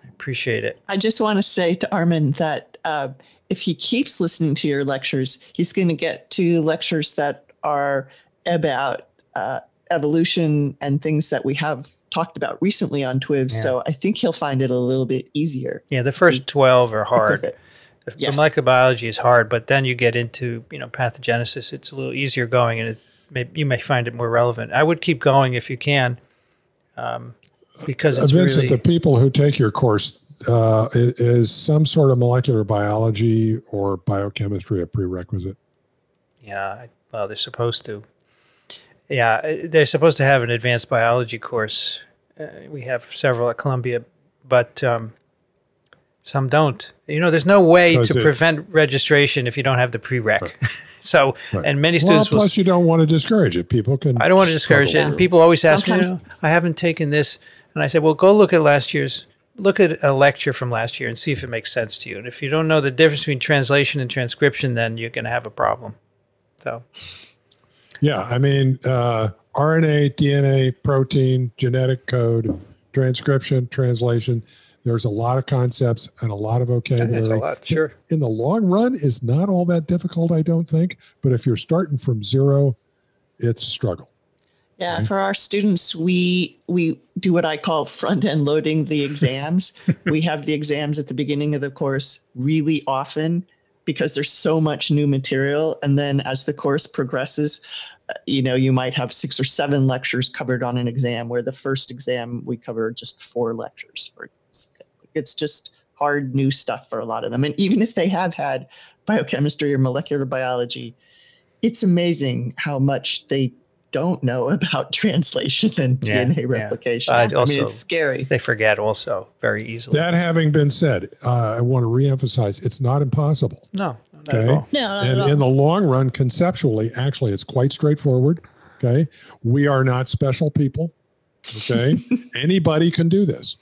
I appreciate it. I just want to say to Armin that uh, if he keeps listening to your lectures, he's going to get to lectures that are about uh, evolution and things that we have talked about recently on TWIV. Yeah. So I think he'll find it a little bit easier. Yeah, the first 12 are hard. The, yes. the microbiology is hard, but then you get into, you know, pathogenesis. It's a little easier going and it may, you may find it more relevant. I would keep going if you can. Um, because it's Vincent, really, the people who take your course, uh, is, is some sort of molecular biology or biochemistry a prerequisite? Yeah, well, they're supposed to. Yeah, uh, they're supposed to have an advanced biology course. Uh, we have several at Columbia, but um, some don't. You know, there's no way to it, prevent registration if you don't have the prereq. Right. so, right. and many students well, plus will, you don't want to discourage it. People can. I don't want to discourage it, and people always ask Sometimes, me, you know, "I haven't taken this," and I said, "Well, go look at last year's look at a lecture from last year and see if it makes sense to you. And if you don't know the difference between translation and transcription, then you're going to have a problem. So, yeah, I mean, uh, RNA, DNA, protein, genetic code, transcription, translation. There's a lot of concepts and a lot of vocabulary. That's a lot, sure. In the long run, is not all that difficult, I don't think. But if you're starting from zero, it's a struggle. Yeah, for our students, we we do what I call front end loading the exams. we have the exams at the beginning of the course really often because there's so much new material, and then as the course progresses, uh, you know, you might have six or seven lectures covered on an exam, where the first exam we cover just four lectures. It's just hard new stuff for a lot of them, and even if they have had biochemistry or molecular biology, it's amazing how much they don't know about translation and yeah, DNA replication. Yeah. Uh, also, I mean, it's scary. They forget also very easily. That having been said, uh, I want to reemphasize it's not impossible. No, not okay? No, not and in the long run, conceptually, actually, it's quite straightforward. Okay. We are not special people. Okay. Anybody can do this.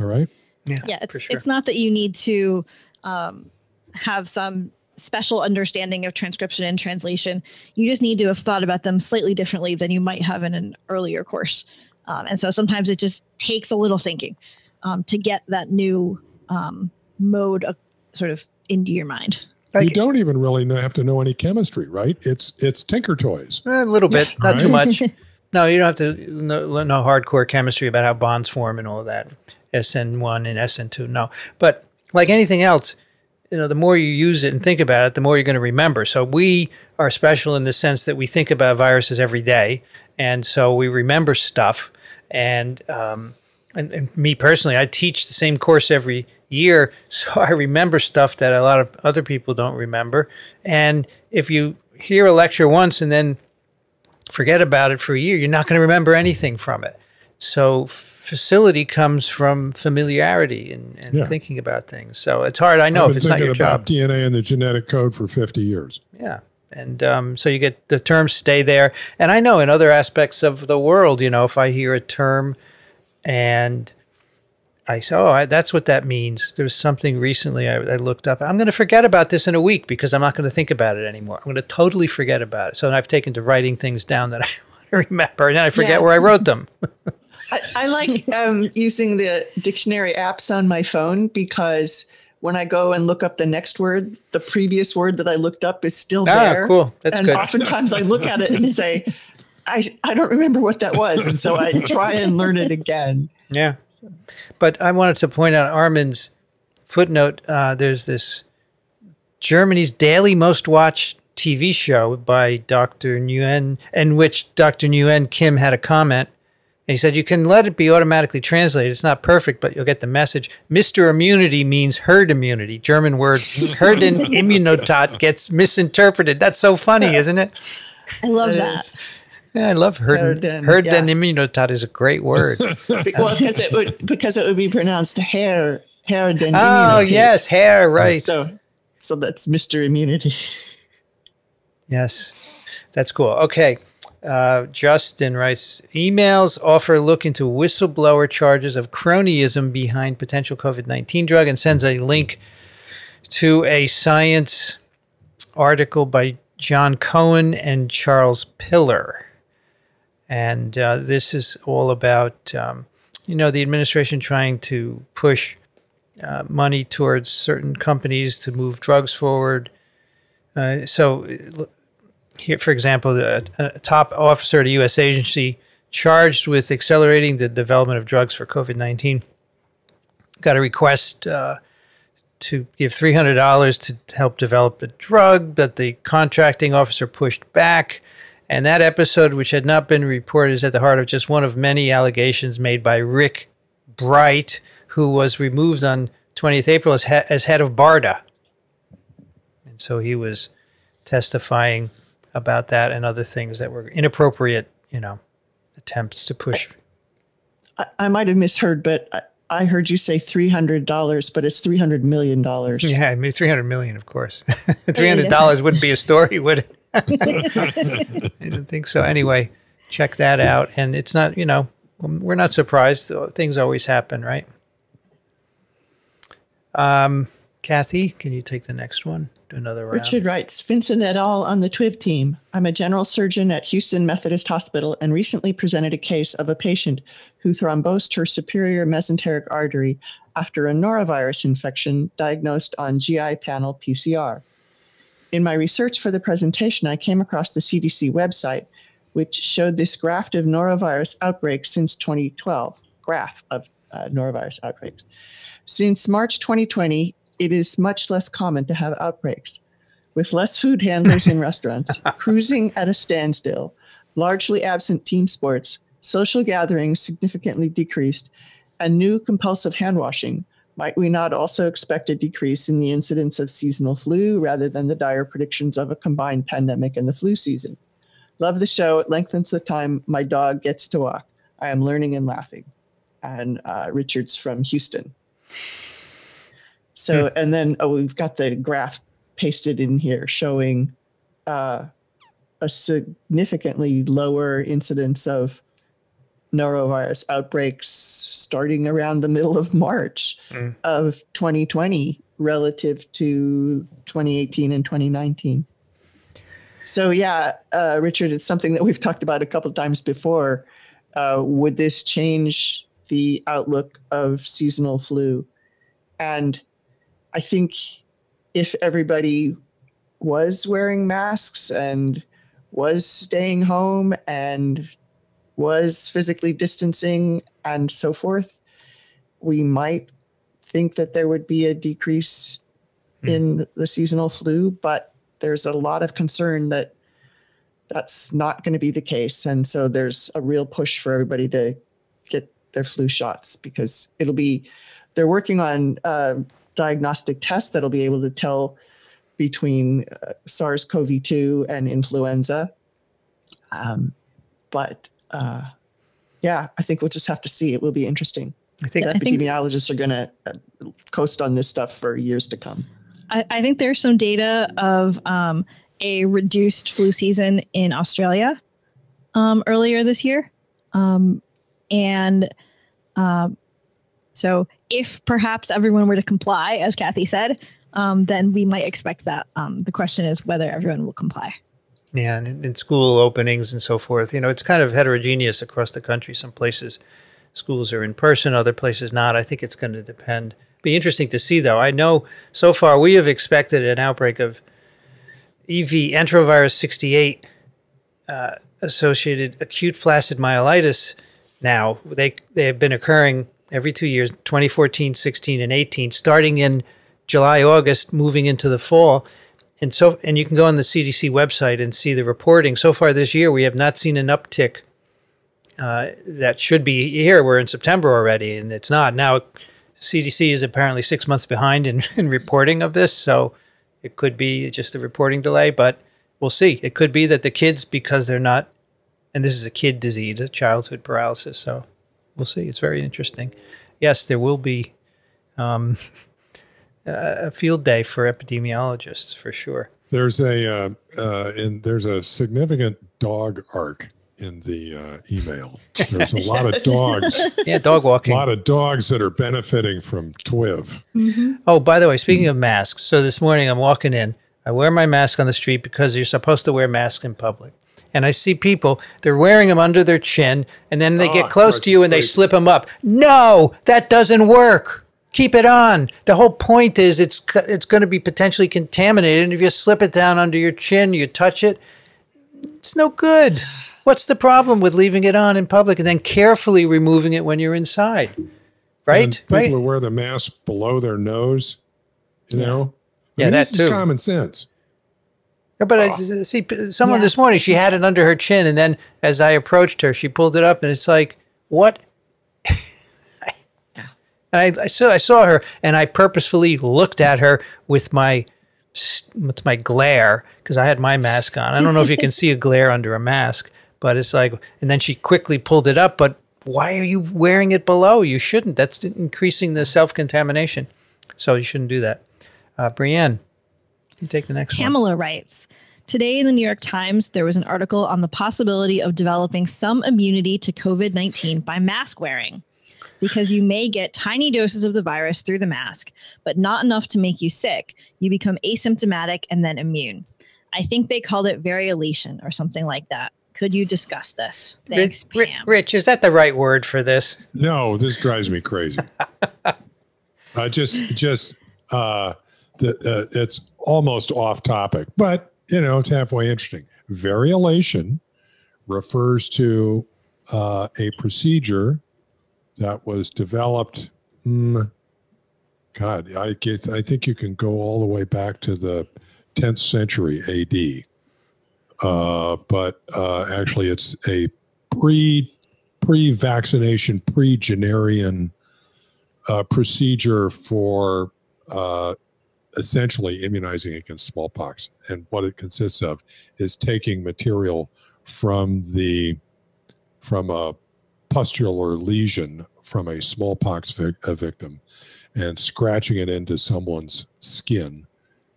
All right. Yeah. Yeah. It's, sure. it's not that you need to um, have some special understanding of transcription and translation. You just need to have thought about them slightly differently than you might have in an earlier course. Um, and so sometimes it just takes a little thinking um, to get that new um, mode of, sort of into your mind. You don't even really have to know any chemistry, right? It's it's Tinker Toys. A little bit, yeah. not right? too much. no, you don't have to know, know hardcore chemistry about how bonds form and all of that. SN1 and SN2, no. But like anything else, you know, the more you use it and think about it, the more you're going to remember. So we are special in the sense that we think about viruses every day, and so we remember stuff. And um, and, and me personally, I teach the same course every year, so I remember stuff that a lot of other people don't remember. And if you hear a lecture once and then forget about it for a year, you're not going to remember anything from it. So facility comes from familiarity and, and yeah. thinking about things. So it's hard. I know if it's not your job. DNA and the genetic code for 50 years. Yeah. And um, so you get the terms stay there. And I know in other aspects of the world, you know, if I hear a term and I say, oh, I, that's what that means. There was something recently I, I looked up. I'm going to forget about this in a week because I'm not going to think about it anymore. I'm going to totally forget about it. So I've taken to writing things down that I want to remember, and then I forget yeah. where I wrote them. I, I like um, using the dictionary apps on my phone because when I go and look up the next word, the previous word that I looked up is still ah, there. cool. That's and good. oftentimes I look at it and say, I, I don't remember what that was. And so I try and learn it again. Yeah. But I wanted to point out Armin's footnote. Uh, there's this Germany's daily most watched TV show by Dr. Nguyen, in which Dr. Nguyen Kim had a comment and he said, You can let it be automatically translated. It's not perfect, but you'll get the message. Mr. Immunity means herd immunity. German word herden immunitat gets misinterpreted. That's so funny, isn't it? I love that. Yeah, I love herden. Herden, herden yeah. immunitat is a great word. well, because it would because it would be pronounced hair herden. Oh yes, hair right. So, so that's Mr. Immunity. Yes, that's cool. Okay. Uh, Justin writes emails offer a look into whistleblower charges of cronyism behind potential COVID 19 drug and sends a link to a science article by Jon Cohen and Charles Piller. And uh, this is all about, um, you know, the administration trying to push uh, money towards certain companies to move drugs forward. Uh, so here, for example, a, a top officer at a U.S. agency charged with accelerating the development of drugs for COVID 19 got a request uh, to give $300 to help develop a drug, but the contracting officer pushed back. And that episode, which had not been reported, is at the heart of just one of many allegations made by Rick Bright, who was removed on 20th April as, as head of BARDA. And so he was testifying about that and other things that were inappropriate, you know, attempts to push. I, I might have misheard, but I, I heard you say three hundred dollars, but it's three hundred million dollars. Yeah, I mean three hundred million, of course. three hundred dollars wouldn't be a story, would it? I didn't think so. Anyway, check that out. And it's not, you know, we're not surprised. Things always happen, right? Um, Kathy, can you take the next one? Do another round. Richard writes Vincent et al. on the TWIV team. I'm a general surgeon at Houston Methodist Hospital and recently presented a case of a patient who thrombosed her superior mesenteric artery after a norovirus infection diagnosed on GI panel PCR. In my research for the presentation, I came across the CDC website, which showed this graph of norovirus outbreaks since 2012. Graph of uh, norovirus outbreaks. Since March 2020, it is much less common to have outbreaks. With less food handlers in restaurants, cruising at a standstill, largely absent team sports, social gatherings significantly decreased, and new compulsive hand washing, might we not also expect a decrease in the incidence of seasonal flu rather than the dire predictions of a combined pandemic and the flu season? Love the show. It lengthens the time my dog gets to walk. I am learning and laughing. And uh, Richard's from Houston. So, and then oh, we've got the graph pasted in here showing uh, a significantly lower incidence of norovirus outbreaks starting around the middle of March Mm. of 2020 relative to 2018 and 2019. So, yeah, uh, Richard, it's something that we've talked about a couple of times before. Uh, would this change the outlook of seasonal flu? And I think if everybody was wearing masks and was staying home and was physically distancing and so forth, we might think that there would be a decrease Hmm. in the seasonal flu, but there's a lot of concern that that's not going to be the case. And so there's a real push for everybody to get their flu shots because it'll be, they're working on uh, diagnostic tests that'll be able to tell between uh, SARS CoV 2 and influenza. Um, but uh, yeah, I think we'll just have to see. It will be interesting. I think I think- Epidemiologists are going to uh, coast on this stuff for years to come. I, I think there's some data of um, a reduced flu season in Australia um, earlier this year. Um, and um, so, if perhaps everyone were to comply, as Kathy said, um, then we might expect that. Um, the question is whether everyone will comply. Yeah, and in, school openings and so forth, you know, it's kind of heterogeneous across the country. Some places schools are in person, other places not. I think it's going to depend. Be interesting to see, though. I know so far we have expected an outbreak of EV enterovirus 68 uh, associated acute flaccid myelitis. Now they they have been occurring every two years, 2014, 16, and 18, starting in July, August, moving into the fall. And so, and you can go on the CDC website and see the reporting. So far this year, we have not seen an uptick uh, that should be here. We're in September already, and it's not. Now, CDC is apparently six months behind in, in reporting of this, so it could be just a reporting delay, but we'll see. It could be that the kids, because they're not, and this is a kid disease, a childhood paralysis, so we'll see. It's very interesting. Yes, there will be um, a field day for epidemiologists for sure. There's a uh, uh, in there's a significant dog arc in the uh, email. There's a lot of dogs, Yeah, dog walking. a lot of dogs that are benefiting from TWIV. Oh, by the way, speaking of masks, so this morning I'm walking in. I wear my mask on the street because you're supposed to wear masks in public. And I see people, they're wearing them under their chin, and then they Ah, get close to you and they slip them up. No, that doesn't work. Keep it on. The whole point is it's it's going to be potentially contaminated, and if you slip it down under your chin, you touch it, it's no good. What's the problem with leaving it on in public and then carefully removing it when you're inside? Right? And people right? who wear the mask below their nose, you know. I Yeah, mean, that this too. is common sense. Yeah, But I see someone Yeah. this morning. She had it under her chin, and then as I approached her, she pulled it up, and it's like, what? And I, I saw I saw her, and I purposefully looked at her with my with my glare because I had my mask on. I don't know if you can see a glare under a mask, but it's like, and then she quickly pulled it up. But why are you wearing it below? You shouldn't. That's increasing the self contamination. So you shouldn't do that. Uh, Brianne, you take the next one. Pamela writes Today in the New York Times, there was an article on the possibility of developing some immunity to COVID 19 by mask wearing. because you may get tiny doses of the virus through the mask, but not enough to make you sick. You become asymptomatic and then immune. I think they called it variolation or something like that. Could you discuss this? Thanks, Rich, Pam. Rich, is that the right word for this? No, this drives me crazy. uh, just, just, uh, uh, it's almost off topic, but you know, it's halfway interesting. Variolation refers to uh, a procedure that was developed. Mm, God, I get, I think you can go all the way back to the 10th century AD. Uh, but uh, actually, it's a pre pre vaccination, pre Jennerian uh, procedure for uh, essentially immunizing against smallpox. And what it consists of is taking material from the from a pustular lesion from a smallpox vic- a victim and scratching it into someone's skin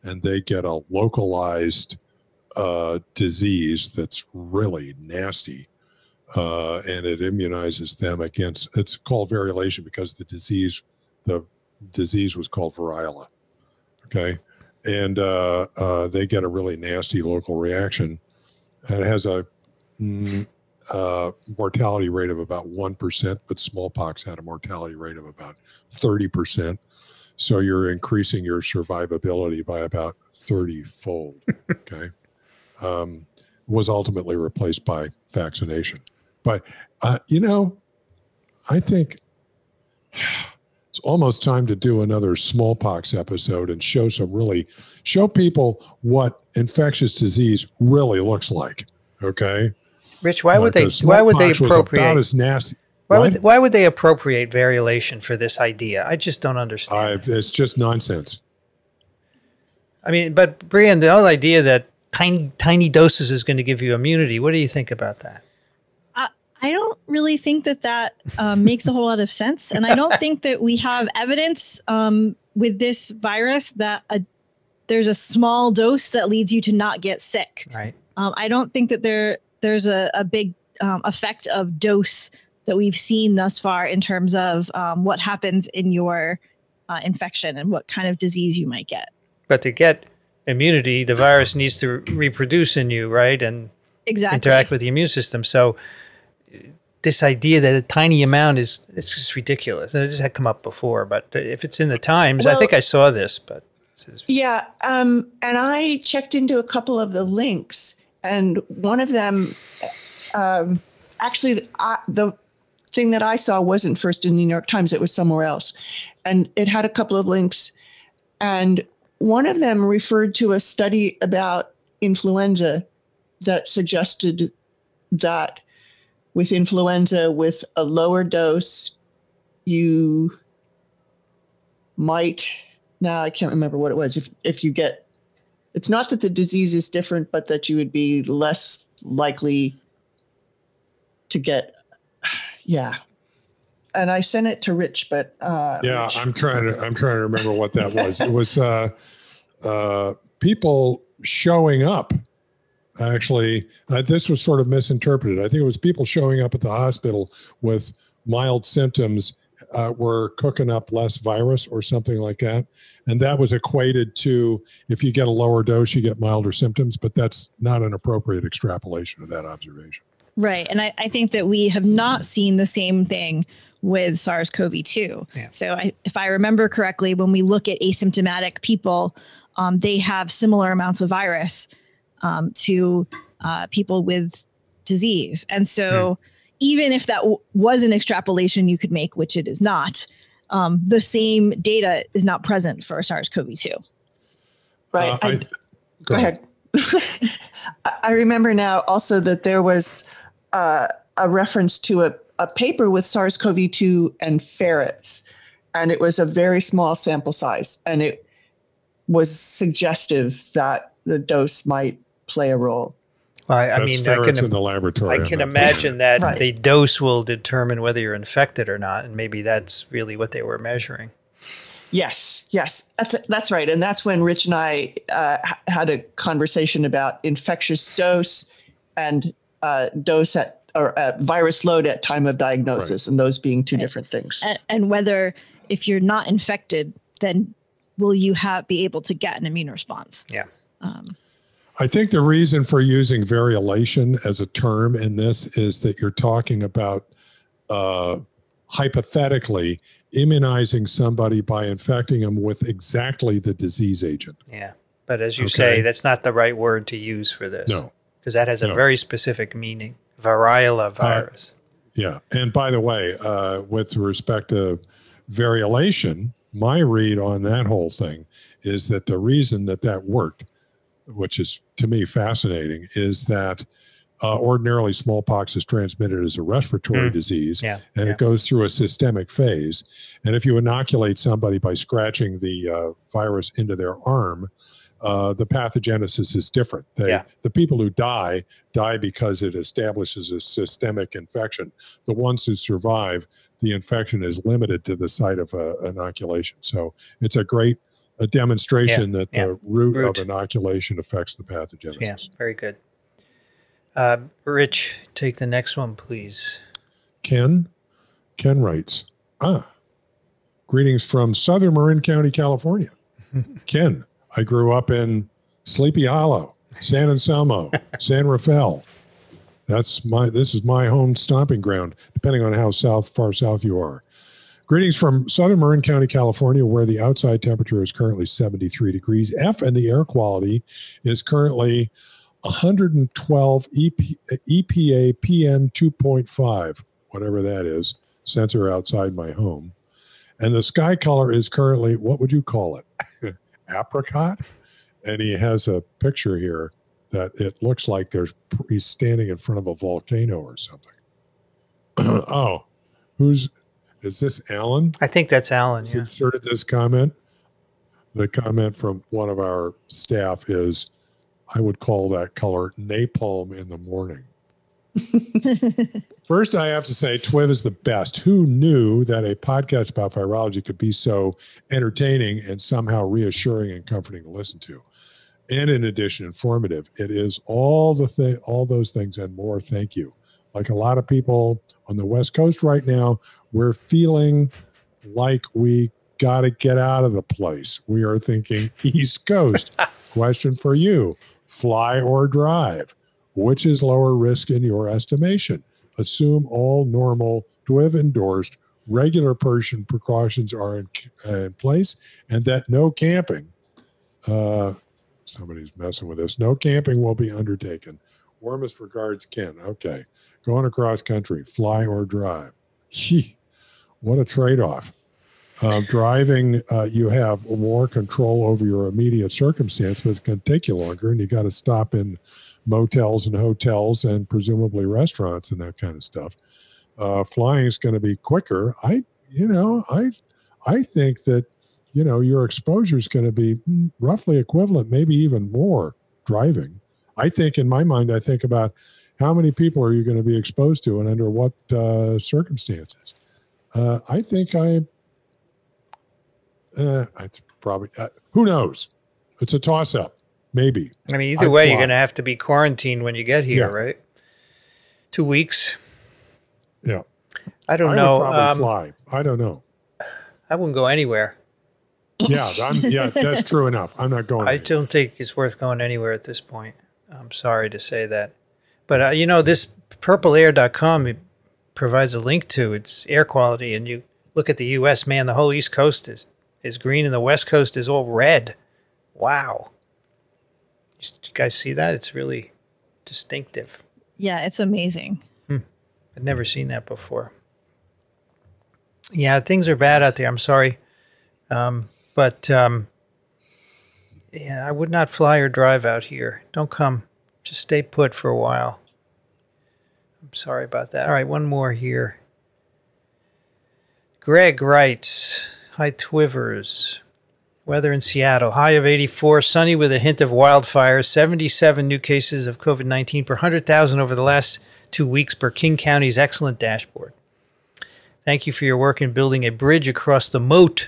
and they get a localized uh, disease that's really nasty uh, and it immunizes them against it's called variolation because the disease the disease was called variola okay and uh, uh, they get a really nasty local reaction and it has a mm, uh, mortality rate of about 1%, but smallpox had a mortality rate of about 30%. So you're increasing your survivability by about 30 fold. Okay. um, was ultimately replaced by vaccination. But, uh, you know, I think it's almost time to do another smallpox episode and show some really, show people what infectious disease really looks like. Okay. Rich, why uh, would they? Why would they About appropriate? as nasty. Why would why would they appropriate variolation for this idea? I just don't understand. I, it's just nonsense. I mean, but Brian, the whole idea that tiny tiny doses is going to give you immunity. What do you think about that? I don't really think that that um, makes a whole lot of sense. And I don't think that we have evidence um, with this virus that a, there's a small dose that leads you to not get sick. Right. Um, I don't think that there there's a, a big um, effect of dose that we've seen thus far in terms of um, what happens in your uh, infection and what kind of disease you might get. But to get immunity, the virus needs to reproduce in you, right, and Exactly. interact with the immune system. So this idea that a tiny amount is it's just ridiculous, and it just had come up before. But if it's in the Times, I think I saw this. But this Yeah, um, and I checked into a couple of the links, and one of them, um, actually, I, the thing that I saw wasn't first in the New York Times; it was somewhere else, and it had a couple of links, and one of them referred to a study about influenza that suggested that with influenza, with a lower dose, you might now I can't remember what it was. If if you get it's not that the disease is different, but that you would be less likely to get yeah. And I sent it to Rich, but uh Yeah, Rich- I'm trying to. I'm trying to remember what that was. It was uh, uh, people showing up. Actually, uh, this was sort of misinterpreted. I think it was people showing up at the hospital with mild symptoms uh, were cooking up less virus or something like that, and that was equated to if you get a lower dose, you get milder symptoms. But that's not an appropriate extrapolation of that observation. Right. And I, I think that we have not seen the same thing with SARS CoV 2. Yeah. So, I, if I remember correctly, when we look at asymptomatic people, um, they have similar amounts of virus um, to uh, people with disease. And so, even if that w- was an extrapolation you could make, which it is not, um, the same data is not present for SARS CoV 2. right. Uh, I- I- go ahead. I- I remember now also that there was uh, a reference to a, a paper with SARS CoV 2 and ferrets, and it was a very small sample size, and it was suggestive that the dose might play a role. well, I, I That's mean, I can in the laboratory. I can not imagine that Right. the dose will determine whether you're infected or not, and maybe that's really what they were measuring. Yes, yes, that's that's right, and that's when Rich and I uh, had a conversation about infectious dose and uh, dose at or uh, virus load at time of diagnosis, right. and those being two different things. And, and, whether if you're not infected, then will you have be able to get an immune response? Yeah. Um, I think the reason for using variolation as a term in this is that you're talking about uh, hypothetically immunizing somebody by infecting them with exactly the disease agent. Yeah. But as you okay. say, that's not the right word to use for this. No. Because that has a no. very specific meaning variola virus. Uh, yeah. And by the way, uh, with respect to variolation, my read on that whole thing is that the reason that that worked which is to me fascinating, is that uh, ordinarily smallpox is transmitted as a respiratory mm. disease yeah, and yeah. it goes through a systemic phase. And if you inoculate somebody by scratching the uh, virus into their arm, uh, the pathogenesis is different. They, yeah. The people who die die because it establishes a systemic infection. The ones who survive, the infection is limited to the site of uh, inoculation. So it's a great a demonstration yeah, that the yeah. route, route, of inoculation affects the pathogenesis. Yeah, very good. Uh, Rich, take the next one, please. Ken, Ken writes, ah, greetings from Southern Marin County, California. Ken, I grew up in Sleepy Hollow, San Anselmo, San Rafael. That's my. This is my home stomping ground. Depending on how south, far south you are. Greetings from southern Marin County, California, where the outside temperature is currently 73 degrees F and the air quality is currently 112 EP, EPA PM 2.5, whatever that is, sensor outside my home. And the sky color is currently, what would you call it? Apricot? And he has a picture here that it looks like there's he's standing in front of a volcano or something. oh, who's is this Alan? I think that's Alan. Yeah. Inserted this comment. The comment from one of our staff is, I would call that color napalm in the morning. First, I have to say, TWIV is the best. Who knew that a podcast about virology could be so entertaining and somehow reassuring and comforting to listen to? And in addition, informative. It is all the thing, all those things and more. Thank you. Like a lot of people on the West Coast right now, we're feeling like we got to get out of the place. We are thinking East Coast. Question for you fly or drive? Which is lower risk in your estimation? Assume all normal, TWIV endorsed, regular person precautions are in, uh, in place and that no camping, uh, somebody's messing with this, no camping will be undertaken. Warmest regards, Ken. Okay. Going across country, fly or drive. Gee, what a trade off. Uh, driving, uh, you have more control over your immediate circumstance, but it's going to take you longer, and you got to stop in motels and hotels and presumably restaurants and that kind of stuff. Uh, flying is going to be quicker. I, you know, I, I think that, you know, your exposure is going to be mm, roughly equivalent, maybe even more driving. I think, in my mind, I think about how many people are you going to be exposed to and under what uh, circumstances. Uh, I think I, uh, it's probably, uh, who knows? It's a toss up. Maybe. I mean, either I'd way, fly. you're going to have to be quarantined when you get here, yeah. right? Two weeks. Yeah. I don't I know. Um, fly. I don't know. I wouldn't go anywhere. Yeah, I'm, yeah, that's true enough. I'm not going. I anywhere. don't think it's worth going anywhere at this point. I'm sorry to say that, but uh, you know this purpleair.com provides a link to its air quality, and you look at the U.S. Man, the whole East Coast is is green, and the West Coast is all red. Wow, you guys see that? It's really distinctive. Yeah, it's amazing. Hmm. I've never seen that before. Yeah, things are bad out there. I'm sorry, um, but um, yeah, I would not fly or drive out here. Don't come. Just stay put for a while. I'm sorry about that. All right, one more here. Greg writes, Hi, Twivers. Weather in Seattle, high of 84, sunny with a hint of wildfires, 77 new cases of COVID 19 per 100,000 over the last two weeks per King County's excellent dashboard. Thank you for your work in building a bridge across the moat,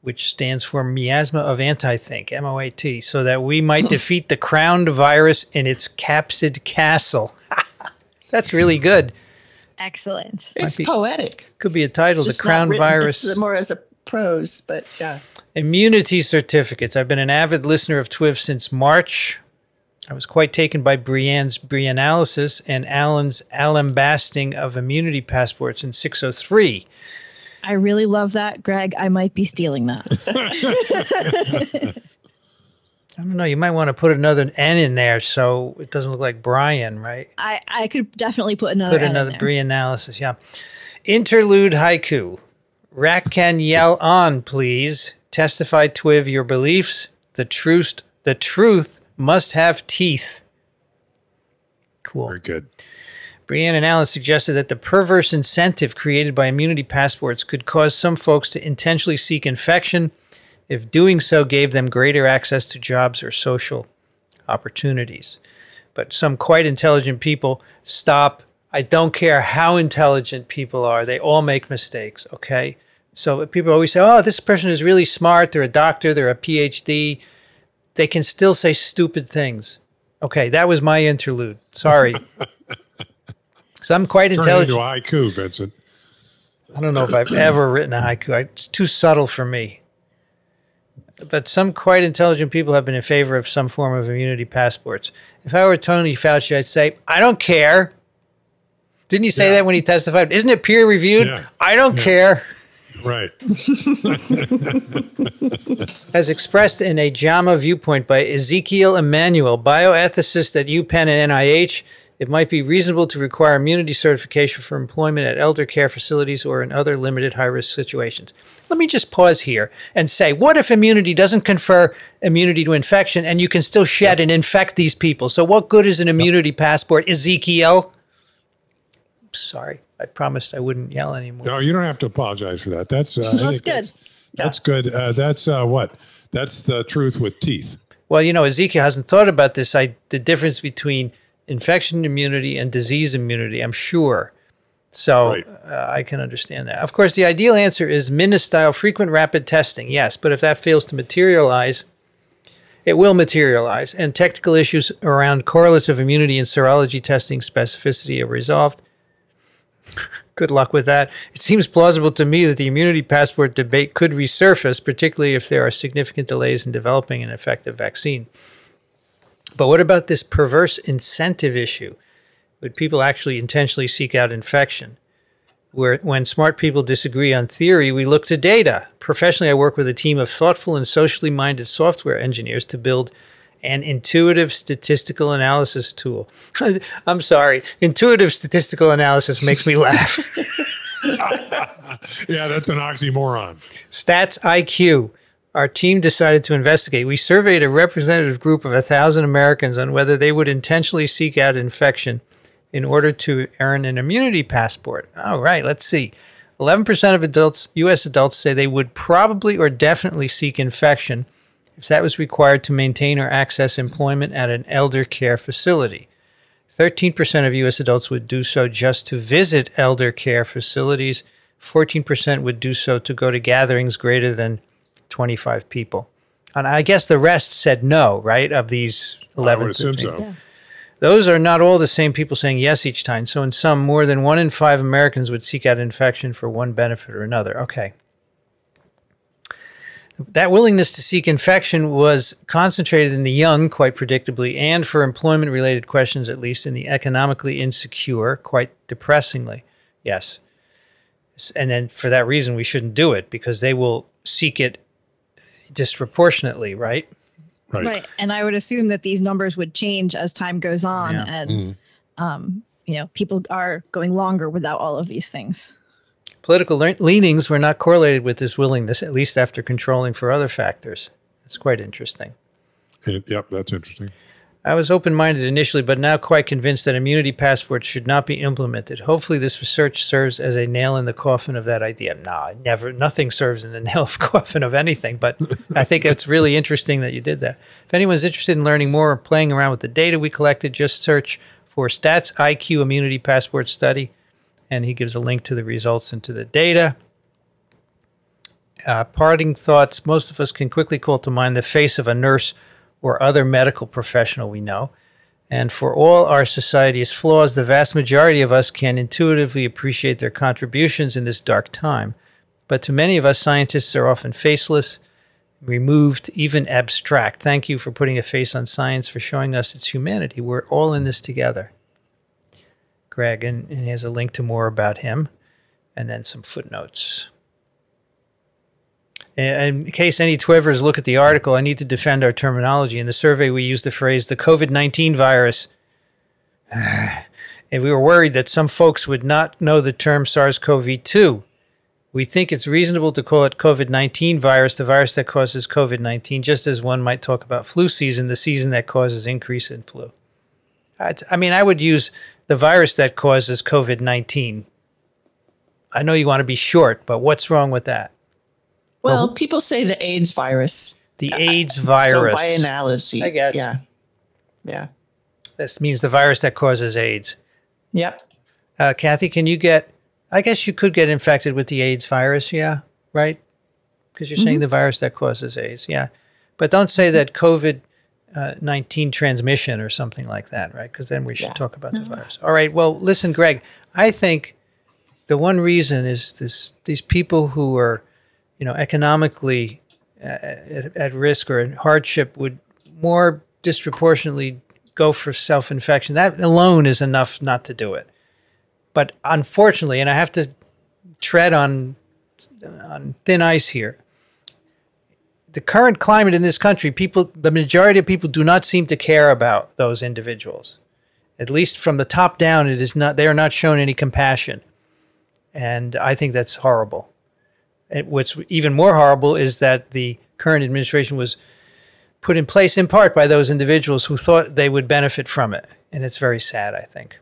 which stands for Miasma of Anti-Think, M O A T, so that we might hmm. defeat the crowned virus in its capsid castle. That's really good. Excellent. It's be- poetic. Could be a title: "The Crown written- Virus It's more as a prose, but yeah. Immunity Certificates." I've been an avid listener of TWIV since March. I was quite taken by Brianne's Brianalysis and Alan's alambasting of immunity passports in 603. I really love that, Greg. I might be stealing that. I don't know. You might want to put another N in there so it doesn't look like Brian, right? I, I could definitely put another. Put N another there. Brie analysis. Yeah. Interlude haiku. Racaniello, please. Testify, Twiv, your beliefs. The truth, the truth must have teeth. Cool. Very good. Brianne and Alan suggested that the perverse incentive created by immunity passports could cause some folks to intentionally seek infection if doing so gave them greater access to jobs or social opportunities. But some quite intelligent people stop. I don't care how intelligent people are, they all make mistakes, okay? So people always say, oh, this person is really smart, they're a doctor, they're a PhD. They can still say stupid things. Okay, that was my interlude. Sorry. so I'm quite Turn intelligent. into a haiku, Vincent. I don't know if I've ever written a haiku. I- It's too subtle for me. But some quite intelligent people have been in favor of some form of immunity passports. If I were Tony Fauci, I'd say, I don't care. Didn't you say Yeah. that when he testified? Isn't it peer reviewed? Yeah. I don't Yeah. care. Right. As expressed in a JAMA viewpoint by Ezekiel Emanuel, bioethicist at UPenn and NIH, it might be reasonable to require immunity certification for employment at elder care facilities or in other limited high risk situations. Let me just pause here and say what if immunity doesn't confer immunity to infection and you can still shed and infect these people? So, what good is an immunity passport, Ezekiel? Sorry, I promised I wouldn't yell anymore. No, you don't have to apologize for that. That's uh, That's good. That's, that's good. Uh, that's uh, what? That's the truth with teeth. Well, you know, Ezekiel hasn't thought about this. I the difference between infection immunity and disease immunity. I'm sure, so Right. uh, I can understand that. Of course, the ideal answer is Mina's style frequent rapid testing. Yes, but if that fails to materialize, it will materialize, and technical issues around correlates of immunity and serology testing specificity are resolved. Good luck with that. It seems plausible to me that the immunity passport debate could resurface, particularly if there are significant delays in developing an effective vaccine. But what about this perverse incentive issue? Would people actually intentionally seek out infection? Where when smart people disagree on theory, we look to data. Professionally, I work with a team of thoughtful and socially minded software engineers to build an intuitive statistical analysis tool. I'm sorry, intuitive statistical analysis makes me laugh. Yeah, that's an oxymoron. Stats IQ. Our team decided to investigate. We surveyed a representative group of 1,000 Americans on whether they would intentionally seek out infection in order to earn an immunity passport. All right, let's see. 11% of adults, US adults, say they would probably or definitely seek infection if that was required to maintain or access employment at an elder care facility. 13% of US adults would do so just to visit elder care facilities. 14% would do so to go to gatherings greater than 25 people. And I guess the rest said no, right? Of these I 11. would assume 13. so. Yeah. Those are not all the same people saying yes each time. So, in some, more than one in five Americans would seek out infection for one benefit or another. Okay. That willingness to seek infection was concentrated in the young, quite predictably, and for employment related questions, at least in the economically insecure, quite depressingly. Yes. And then for that reason, we shouldn't do it because they will seek it disproportionately, right? Right. Right. And I would assume that these numbers would change as time goes on Yeah. and Mhm. um, you know, people are going longer without all of these things. Political le- leanings were not correlated with this willingness, at least after controlling for other factors. It's quite interesting. It- yep, that's interesting. I was open minded initially, but now quite convinced that immunity passports should not be implemented. Hopefully, this research serves as a nail in the coffin of that idea. Nah, never, nothing serves in the nail of coffin of anything, but I think it's really interesting that you did that. If anyone's interested in learning more or playing around with the data we collected, just search for Stats IQ Immunity Passport Study, and he gives a link to the results and to the data. Uh, parting thoughts most of us can quickly call to mind the face of a nurse or other medical professional we know. And for all our society's flaws, the vast majority of us can intuitively appreciate their contributions in this dark time. But to many of us, scientists are often faceless, removed, even abstract. Thank you for putting a face on science, for showing us its humanity. We're all in this together. Greg, and, he has a link to more about him, and then some footnotes. In case any Twivers look at the article, I need to defend our terminology. In the survey, we used the phrase the COVID 19 virus. and we were worried that some folks would not know the term SARS CoV 2. We think it's reasonable to call it COVID 19 virus, the virus that causes COVID 19, just as one might talk about flu season, the season that causes increase in flu. I mean, I would use the virus that causes COVID 19. I know you want to be short, but what's wrong with that? Well, well people say the AIDS virus. The AIDS virus. So by analogy. I guess. Yeah. Yeah. This means the virus that causes AIDS. Yep. Uh, Kathy, can you get, I guess you could get infected with the AIDS virus. Yeah. Right. Because you're mm-hmm. saying the virus that causes AIDS. Yeah. But don't say that COVID uh, 19 transmission or something like that, right? Because then we should yeah. talk about the virus. All right. Well, listen, Greg, I think the one reason is this these people who are you know, economically uh, at, at risk or in hardship would more disproportionately go for self infection. That alone is enough not to do it. But unfortunately, and I have to tread on on thin ice here. The current climate in this country, people, the majority of people do not seem to care about those individuals. At least from the top down, it is not. They are not shown any compassion, and I think that's horrible what's even more horrible is that the current administration was put in place in part by those individuals who thought they would benefit from it. And it's very sad, I think.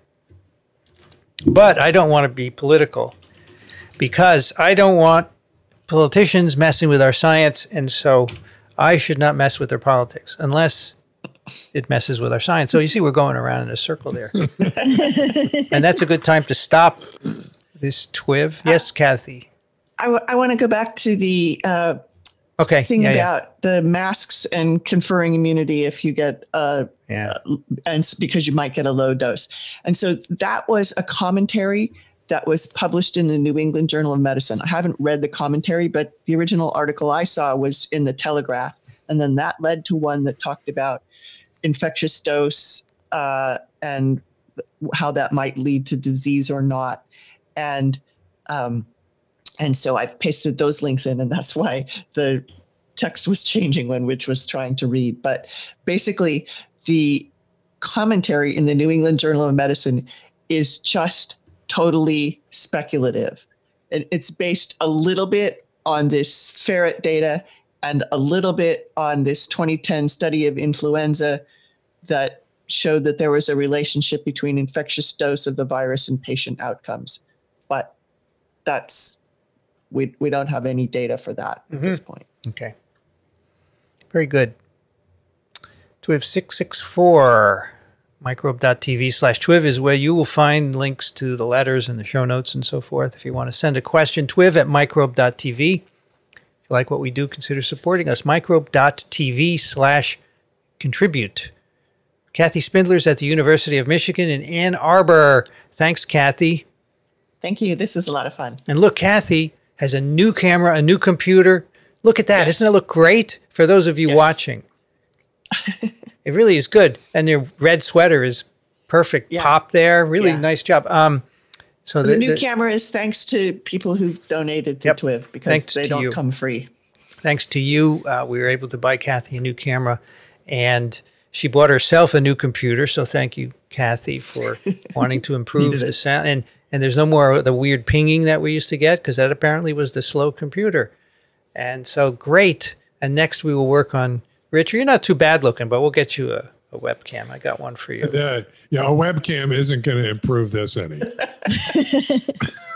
But I don't want to be political because I don't want politicians messing with our science. And so I should not mess with their politics unless it messes with our science. So you see, we're going around in a circle there. and that's a good time to stop this TWIV. Yes, uh, Kathy. I, w- I want to go back to the uh, okay thing yeah, about yeah. the masks and conferring immunity if you get uh, yeah uh, and because you might get a low dose and so that was a commentary that was published in the New England Journal of Medicine. I haven't read the commentary, but the original article I saw was in the Telegraph, and then that led to one that talked about infectious dose uh, and how that might lead to disease or not, and um, and so I've pasted those links in, and that's why the text was changing when Rich was trying to read. But basically, the commentary in the New England Journal of Medicine is just totally speculative. And it's based a little bit on this ferret data and a little bit on this 2010 study of influenza that showed that there was a relationship between infectious dose of the virus and patient outcomes. But that's we, we don't have any data for that at mm-hmm. this point. Okay. Very good. TWIV 664 microbe.tv slash TWIV is where you will find links to the letters and the show notes and so forth. If you want to send a question, TWIV at microbe.tv. If you like what we do, consider supporting us. Microbe.tv slash contribute. Kathy Spindler's at the University of Michigan in Ann Arbor. Thanks, Kathy. Thank you. This is a lot of fun. And look, Kathy has a new camera, a new computer. Look at that. Yes. Doesn't it look great for those of you yes. watching? it really is good. And your red sweater is perfect yeah. pop there. Really yeah. nice job. Um, so the, the new the, camera is thanks to people who've donated to yep. TWIV because thanks they don't you. come free. Thanks to you, uh, we were able to buy Kathy a new camera, and she bought herself a new computer. So thank you, Kathy, for wanting to improve the sound. And and there's no more of the weird pinging that we used to get because that apparently was the slow computer. And so great. And next we will work on Richard. You're not too bad looking, but we'll get you a, a webcam. I got one for you. Uh, yeah, a webcam isn't going to improve this any.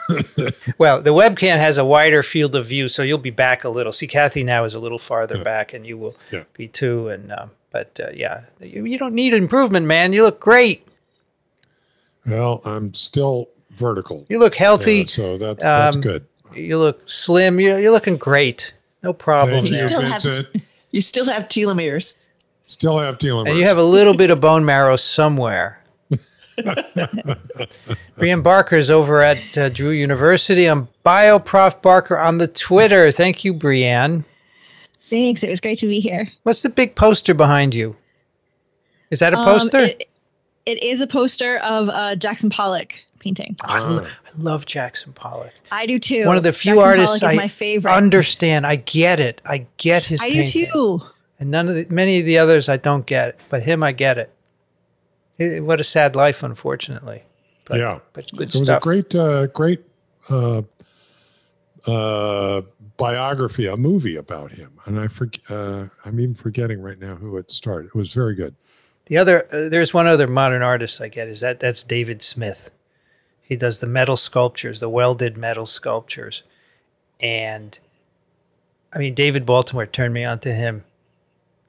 well, the webcam has a wider field of view, so you'll be back a little. See, Kathy now is a little farther yeah. back, and you will yeah. be too. And um, but uh, yeah, you, you don't need improvement, man. You look great. Well, I'm still vertical. You look healthy. so that's that's um, good. You look slim. You're, you're looking great. No problem. You still have you still have telomeres. Still have telomeres. And you have a little bit of bone marrow somewhere. Brianne Barker is over at uh, Drew University. I'm BioProf Barker on the Twitter. Thank you, Brianne. Thanks. It was great to be here. What's the big poster behind you? Is that a poster? Um, it, it is a poster of uh, Jackson Pollock painting. Oh, I, lo- I, love Jackson Pollock. I do too. One of the few Jackson artists Pollock I is my favorite. understand. I get it. I get his I painting. do too. And none of the, many of the others I don't get it, but him I get it. Eh, what a sad life, unfortunately. But, yeah, but good there was stuff. a great, uh, great uh, uh, biography, a movie about him, and I forget. Uh, I'm even forgetting right now who it started. It was very good. The other, uh, there's one other modern artist I get is that that's David Smith. He does the metal sculptures, the welded metal sculptures, and I mean David Baltimore turned me on to him.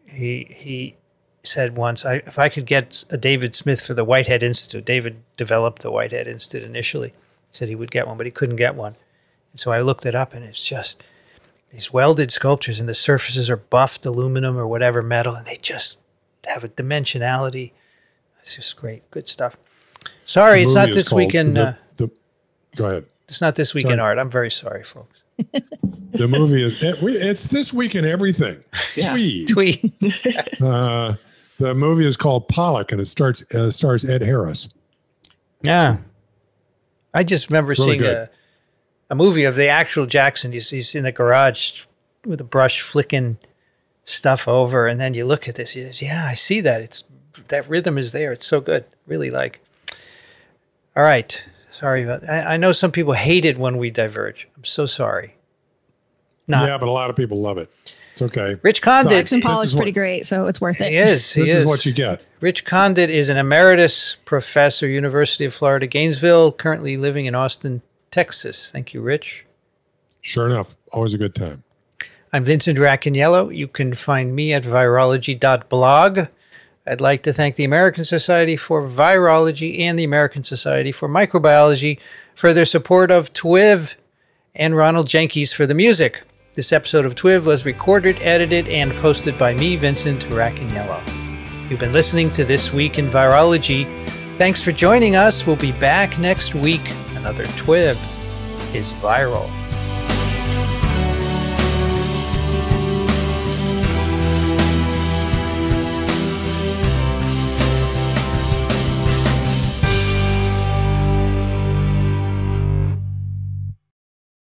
He he said once, I, if I could get a David Smith for the Whitehead Institute, David developed the Whitehead Institute initially. He said he would get one, but he couldn't get one. And so I looked it up, and it's just these welded sculptures, and the surfaces are buffed aluminum or whatever metal, and they just have a dimensionality. It's just great, good stuff. Sorry, it's not this weekend. The, uh, the, go ahead. it's not this weekend sorry. art. I'm very sorry, folks. The movie is. It, we- it's this weekend. everything. Yeah. We. Tweet. Uh, the movie is called Pollock, and it starts uh, stars Ed Harris. Yeah. I just remember Really seeing good. a, a movie of the actual Jackson. He's, he's in the garage with a brush flicking stuff over. And then you look at this. He says, yeah, I see that. It's That rhythm is there. It's so good. Really like. All right. Sorry about I, I know some people hate it when we diverge. I'm so sorry. Not. Yeah, but a lot of people love it. It's okay. Rich Condit. Jackson This Pollock's is what- pretty great, so it's worth it. He is. He This is. is what you get. Rich Condit is an emeritus professor, University of Florida, Gainesville, currently living in Austin, Texas. Thank you, Rich. Sure enough, always a good time. I'm Vincent Racaniello. You can find me at virology.blog. I'd like to thank the American Society for Virology and the American Society for Microbiology for their support of TWIV and Ronald Jenkins for the music. This episode of TWIV was recorded, edited, and posted by me, Vincent Racaniello. You've been listening to This Week in Virology. Thanks for joining us. We'll be back next week. Another TWIV is viral.